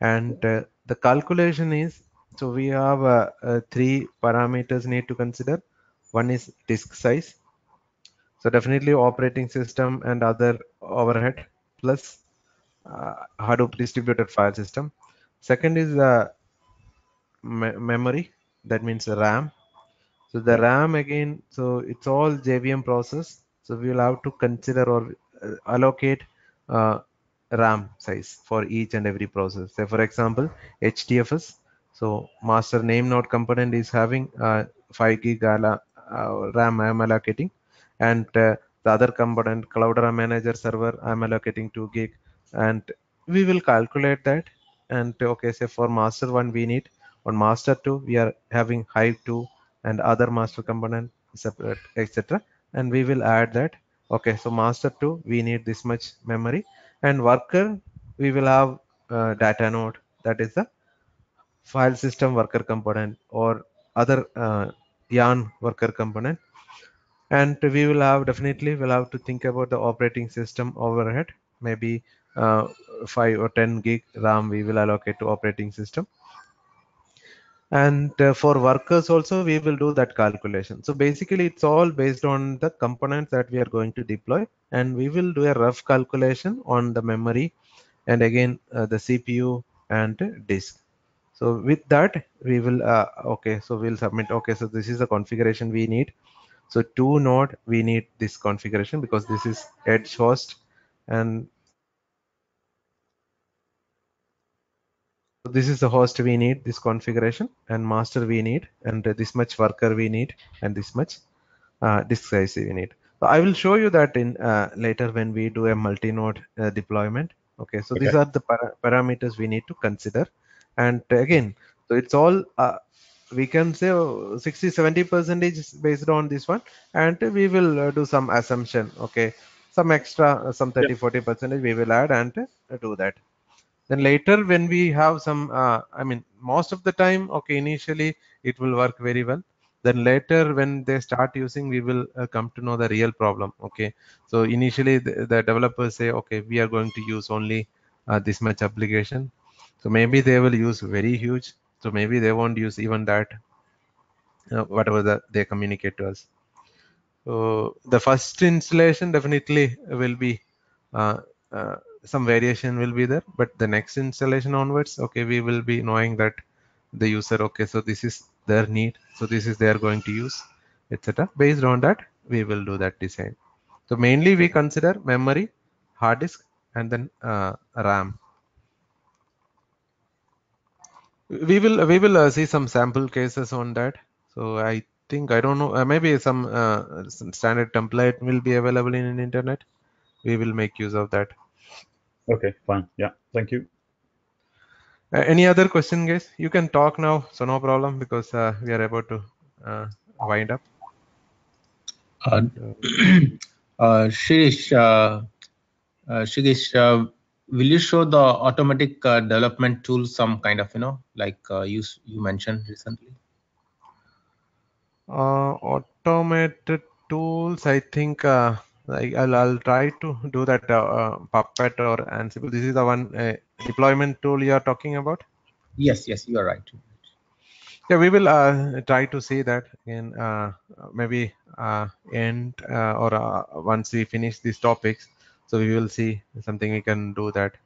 and uh, the calculation is so we have uh, uh, three parameters need to consider. One is disk size. So definitely operating system and other overhead plus uh, Hadoop distributed file system. Second is uh, me- memory. That means ram. So the ram again so it's all jvm process. So we will have to consider or uh, allocate uh, ram size for each and every process. Say for example hdfs so master name node component is having uh, 5 gig uh, ram i am allocating and uh, the other component cloudera manager server i'm allocating 2 gig and we will calculate that and okay say for master one we need On master 2, we are having Hive 2 and other master component separate, etc. And we will add that. Okay, so master 2, we need this much memory. And worker, we will have uh, data node. That is the file system worker component or other uh, yarn worker component. And we will have definitely will have to think about the operating system overhead. Maybe uh, 5 or 10 gig ram we will allocate to operating system. And uh, for workers also we will do that calculation. So basically it's all based on the components that we are going to deploy. And we will do a rough calculation on the memory and again uh, the cpu and disk so with that we will uh, okay so we'll submit okay so this is the configuration we need. So two node we need this configuration because this is edge host and so this is the host we need this configuration and master we need and this much worker we need and this much uh, disk size we need. So i will show you that in uh, later when we do a multi-node uh, deployment. Okay so Okay. these are the para parameters we need to consider and again so it's all uh, we can say uh, 60 70 percentage is based on this one. And we will uh, do some assumption okay? Some extra uh, some 30 40 percentage we will add and uh, do that. Then later when we have some uh, i mean most of the time okay initially it will work very well. Then later when they start using we will uh, come to know the real problem okay? So initially the, the developers say okay we are going to use only uh, this much application so maybe they will use very huge. So maybe they won't use even that uh, whatever that they communicate to us. So the first installation definitely will be uh, uh, some variation will be there. But the next installation onwards okay we will be knowing that the user okay so this is their need. So this is they are going to use etc based on that we will do that design. So mainly we consider memory hard disk and then uh, ram we will we will uh, see some sample cases on that. So i think i don't know uh, maybe some, uh, some standard template will be available in, in internet. We will make use of that. Okay, fine. Yeah, thank you. Uh, any other question guys? You can talk now so no problem because uh, we are about to uh, wind up. Uh, uh, Shirish, uh, uh, Shirish, uh, will you show the automatic uh, development tool some kind of, you know, like uh, you you mentioned recently? uh, automated tools i think uh, I, I'll, I'll try to do that uh, uh, puppet or ansible this is the one uh, deployment tool you are talking about Yes, yes, you are right. yeah we will uh, try to see that in uh, maybe uh, end uh, or uh, once we finish these topics so we will see something we can do that.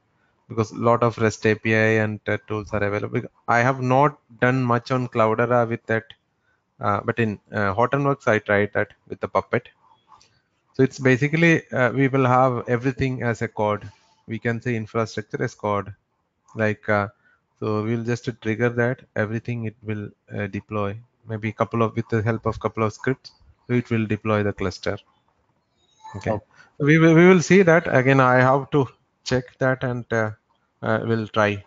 Because a lot of rest api and uh, tools are available. I have not done much on cloudera with that. Uh, but in uh, hortonworks i tried that with the puppet. So it's basically uh, we will have everything as a code. We can say infrastructure as code. Like uh, so we'll just trigger that. Everything it will uh, deploy. Maybe a couple of with the help of couple of scripts so it will deploy the cluster. Okay. Okay. We will we will see that. Again i have to check that and uh, uh, we'll try.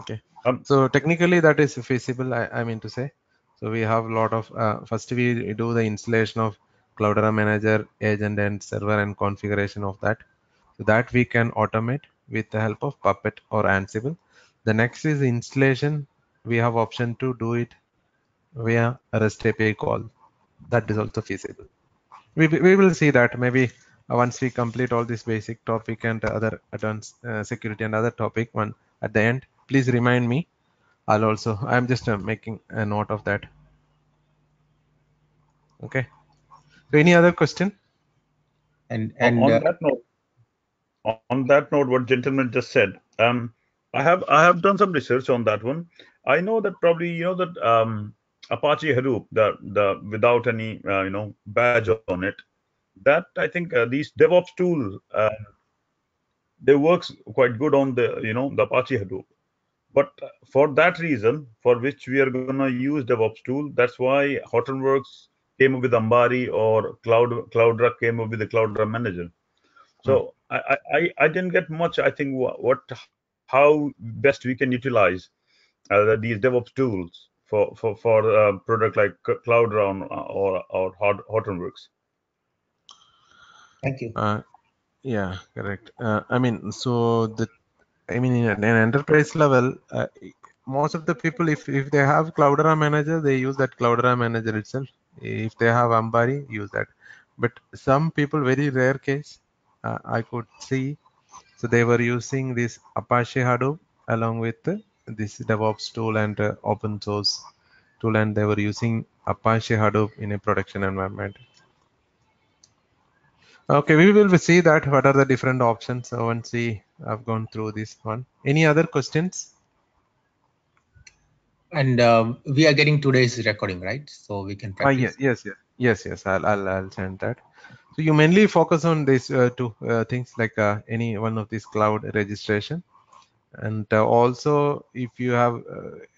Okay. Um, so technically that is feasible I, I mean to say. So we have a lot of uh, first we do the installation of cloudera manager agent and server and configuration of that. So that we can automate with the help of puppet or ansible. The next is installation. We have option to do it via a rest api call. That is also feasible we, we will see that. Maybe uh, once we complete all this basic topic and other advanced uh, security and other topic one at the end please remind me. I'll also i'm just uh, making a note of that. Okay. So any other question? And on, and on uh, that note, on- on that note, what gentleman just said, um, I have I have done some research on that one. I know that probably you know that um, Apache Hadoop, the the without any uh, you know badge on it, that I think uh, these DevOps tool uh, they works quite good on the you know the Apache Hadoop. But for that reason, for which we are gonna use DevOps tool, that's why Hortonworks came up with Ambari or Cloud Cloudera came up with the Cloudera Manager. So I, I I- I didn't get much. I think what, what how best we can utilize uh, these DevOps tools for for for uh, product like Cloudera or or Hortonworks. Thank you. Uh, yeah, correct. Uh, I mean, so the, I mean, in an enterprise level, uh, most of the people, if if they have Cloudera Manager, they use that Cloudera Manager itself. If they have Ambari, use that. But some people, very rare case, uh, I could see, so they were using this Apache Hadoop along with this DevOps tool and uh, open source tool, and they were using Apache Hadoop in a production environment. Okay, we will see that what are the different options so once we have gone through this one. Any other questions? And uh, we are getting today's recording, right? So we can practice. Uh, yes, yes, yes, yes, yes. I'll, I'll, I'll send that. So you mainly focus on these uh, two uh, things like uh, any one of these cloud registration, and uh, also if you have,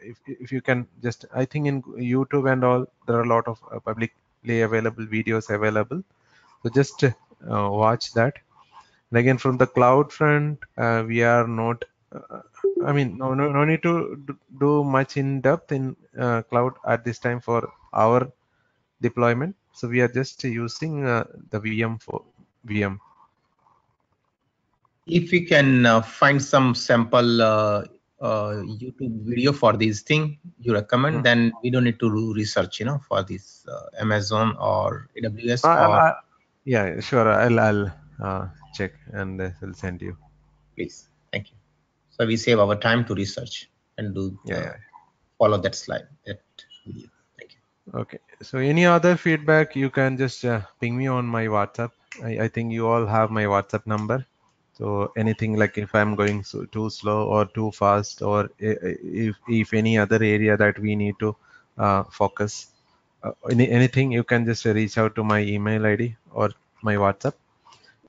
if if you can just, I think in YouTube and all, there are a lot of publicly available videos available. So just uh, watch that. And again from the cloud front uh, we are not uh, i mean no, no no need to do much in depth in cloud at this time for our deployment. So we are just using the vm for vm if we can uh, find some sample uh, uh, YouTube video for this thing you recommend, mm then we don't need to do research, you know, for this Amazon or AWS. Or... Yeah, sure. I'll I'll uh, check and uh, I'll send you. Please, thank you. So we save our time to research and do yeah, yeah. follow that slide that video. Thank you. Okay. So any other feedback, you can just uh, ping me on my WhatsApp. I, I think you all have my WhatsApp number. So anything like if I'm going so, too slow or too fast, or if if any other area that we need to uh, focus, uh, any, anything you can just reach out to my email id or my whatsapp.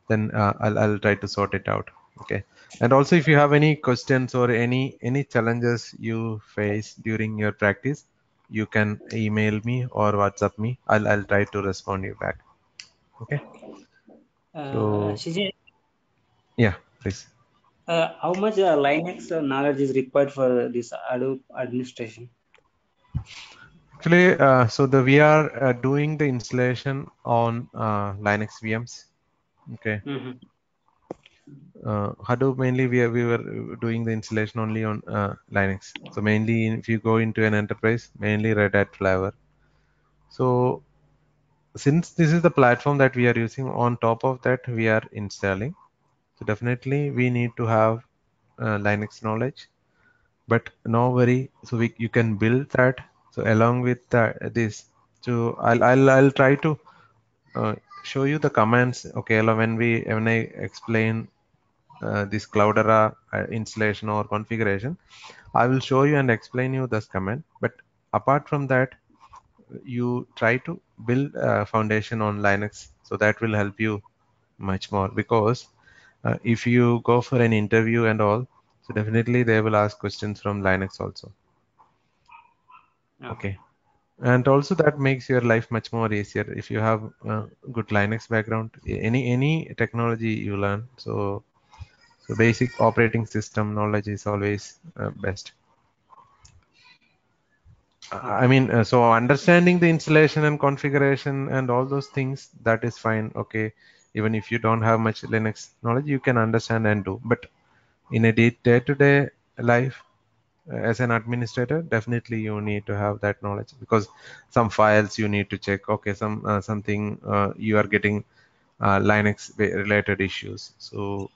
Then uh, I'll, I'll try to sort it out. Okay. And also if you have any questions or any any challenges you face during your practice you can email me or whatsapp me. I'll, I'll try to respond you back. Okay. Uh, so yeah please uh, how much uh, linux knowledge is required for this hadoop administration Actually, uh, so the we are uh, doing the installation on uh, Linux VMs. Okay. Mm-hmm. Uh, Hadoop mainly we are, we were doing the installation only on uh, Linux. So mainly if you go into an enterprise, mainly Red Hat Flavor. So since this is the platform that we are using, on top of that we are installing. So definitely we need to have uh, Linux knowledge. But no worry, so we you can build that. So along with that, this so I'll, I'll I'll try to uh, show you the commands. Okay when we when I explain uh, this Cloudera uh, installation or configuration I will show you and explain you this command. But apart from that you try to build a foundation on Linux. So that will help you much more because uh, if you go for an interview and all so definitely they will ask questions from Linux also. Okay. And also that makes your life much more easier if you have a good linux background. Any any technology you learn so so basic operating system knowledge is always uh, best. I mean uh, so understanding the installation and configuration and all those things that is fine. Okay even if you don't have much linux knowledge you can understand and do. But in a day-to-day -day life as an administrator definitely you need to have that knowledge. Because some files you need to check. Okay some uh, something uh, you are getting uh, linux related issues. So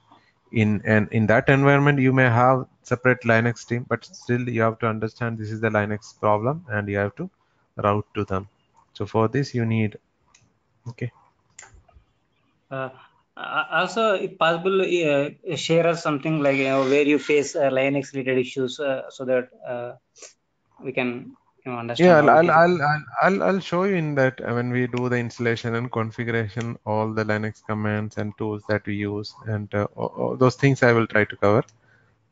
in and in that environment you may have separate linux team but still you have to understand this is the linux problem and you have to route to them. So for this you need okay. uh, uh, also, if possible, uh, share us something like you know, where you face uh, Linux related issues, uh, so that uh, we can you know, understand. Yeah, I'll I'll, I'll I'll, I'll show you in that when we do the installation and configuration, all the Linux commands and tools that we use, and uh, all, all those things I will try to cover.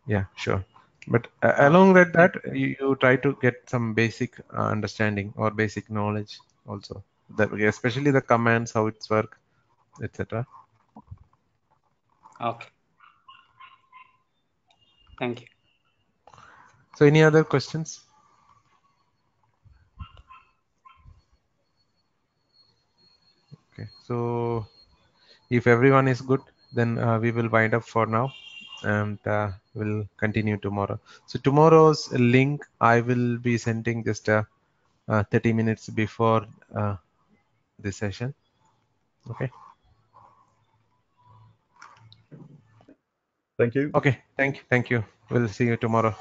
Yeah, sure. But along with that, you, you try to get some basic understanding or basic knowledge also. That especially the commands, how it's work, etc. Okay. Thank you. So any other questions? Okay, so if everyone is good, then uh, we will wind up for now and uh, we'll continue tomorrow. So tomorrow's link I will be sending just uh, uh, 30 minutes before uh, this session. Okay. Thank you. Okay. Thank you. Thank you. We'll see you tomorrow.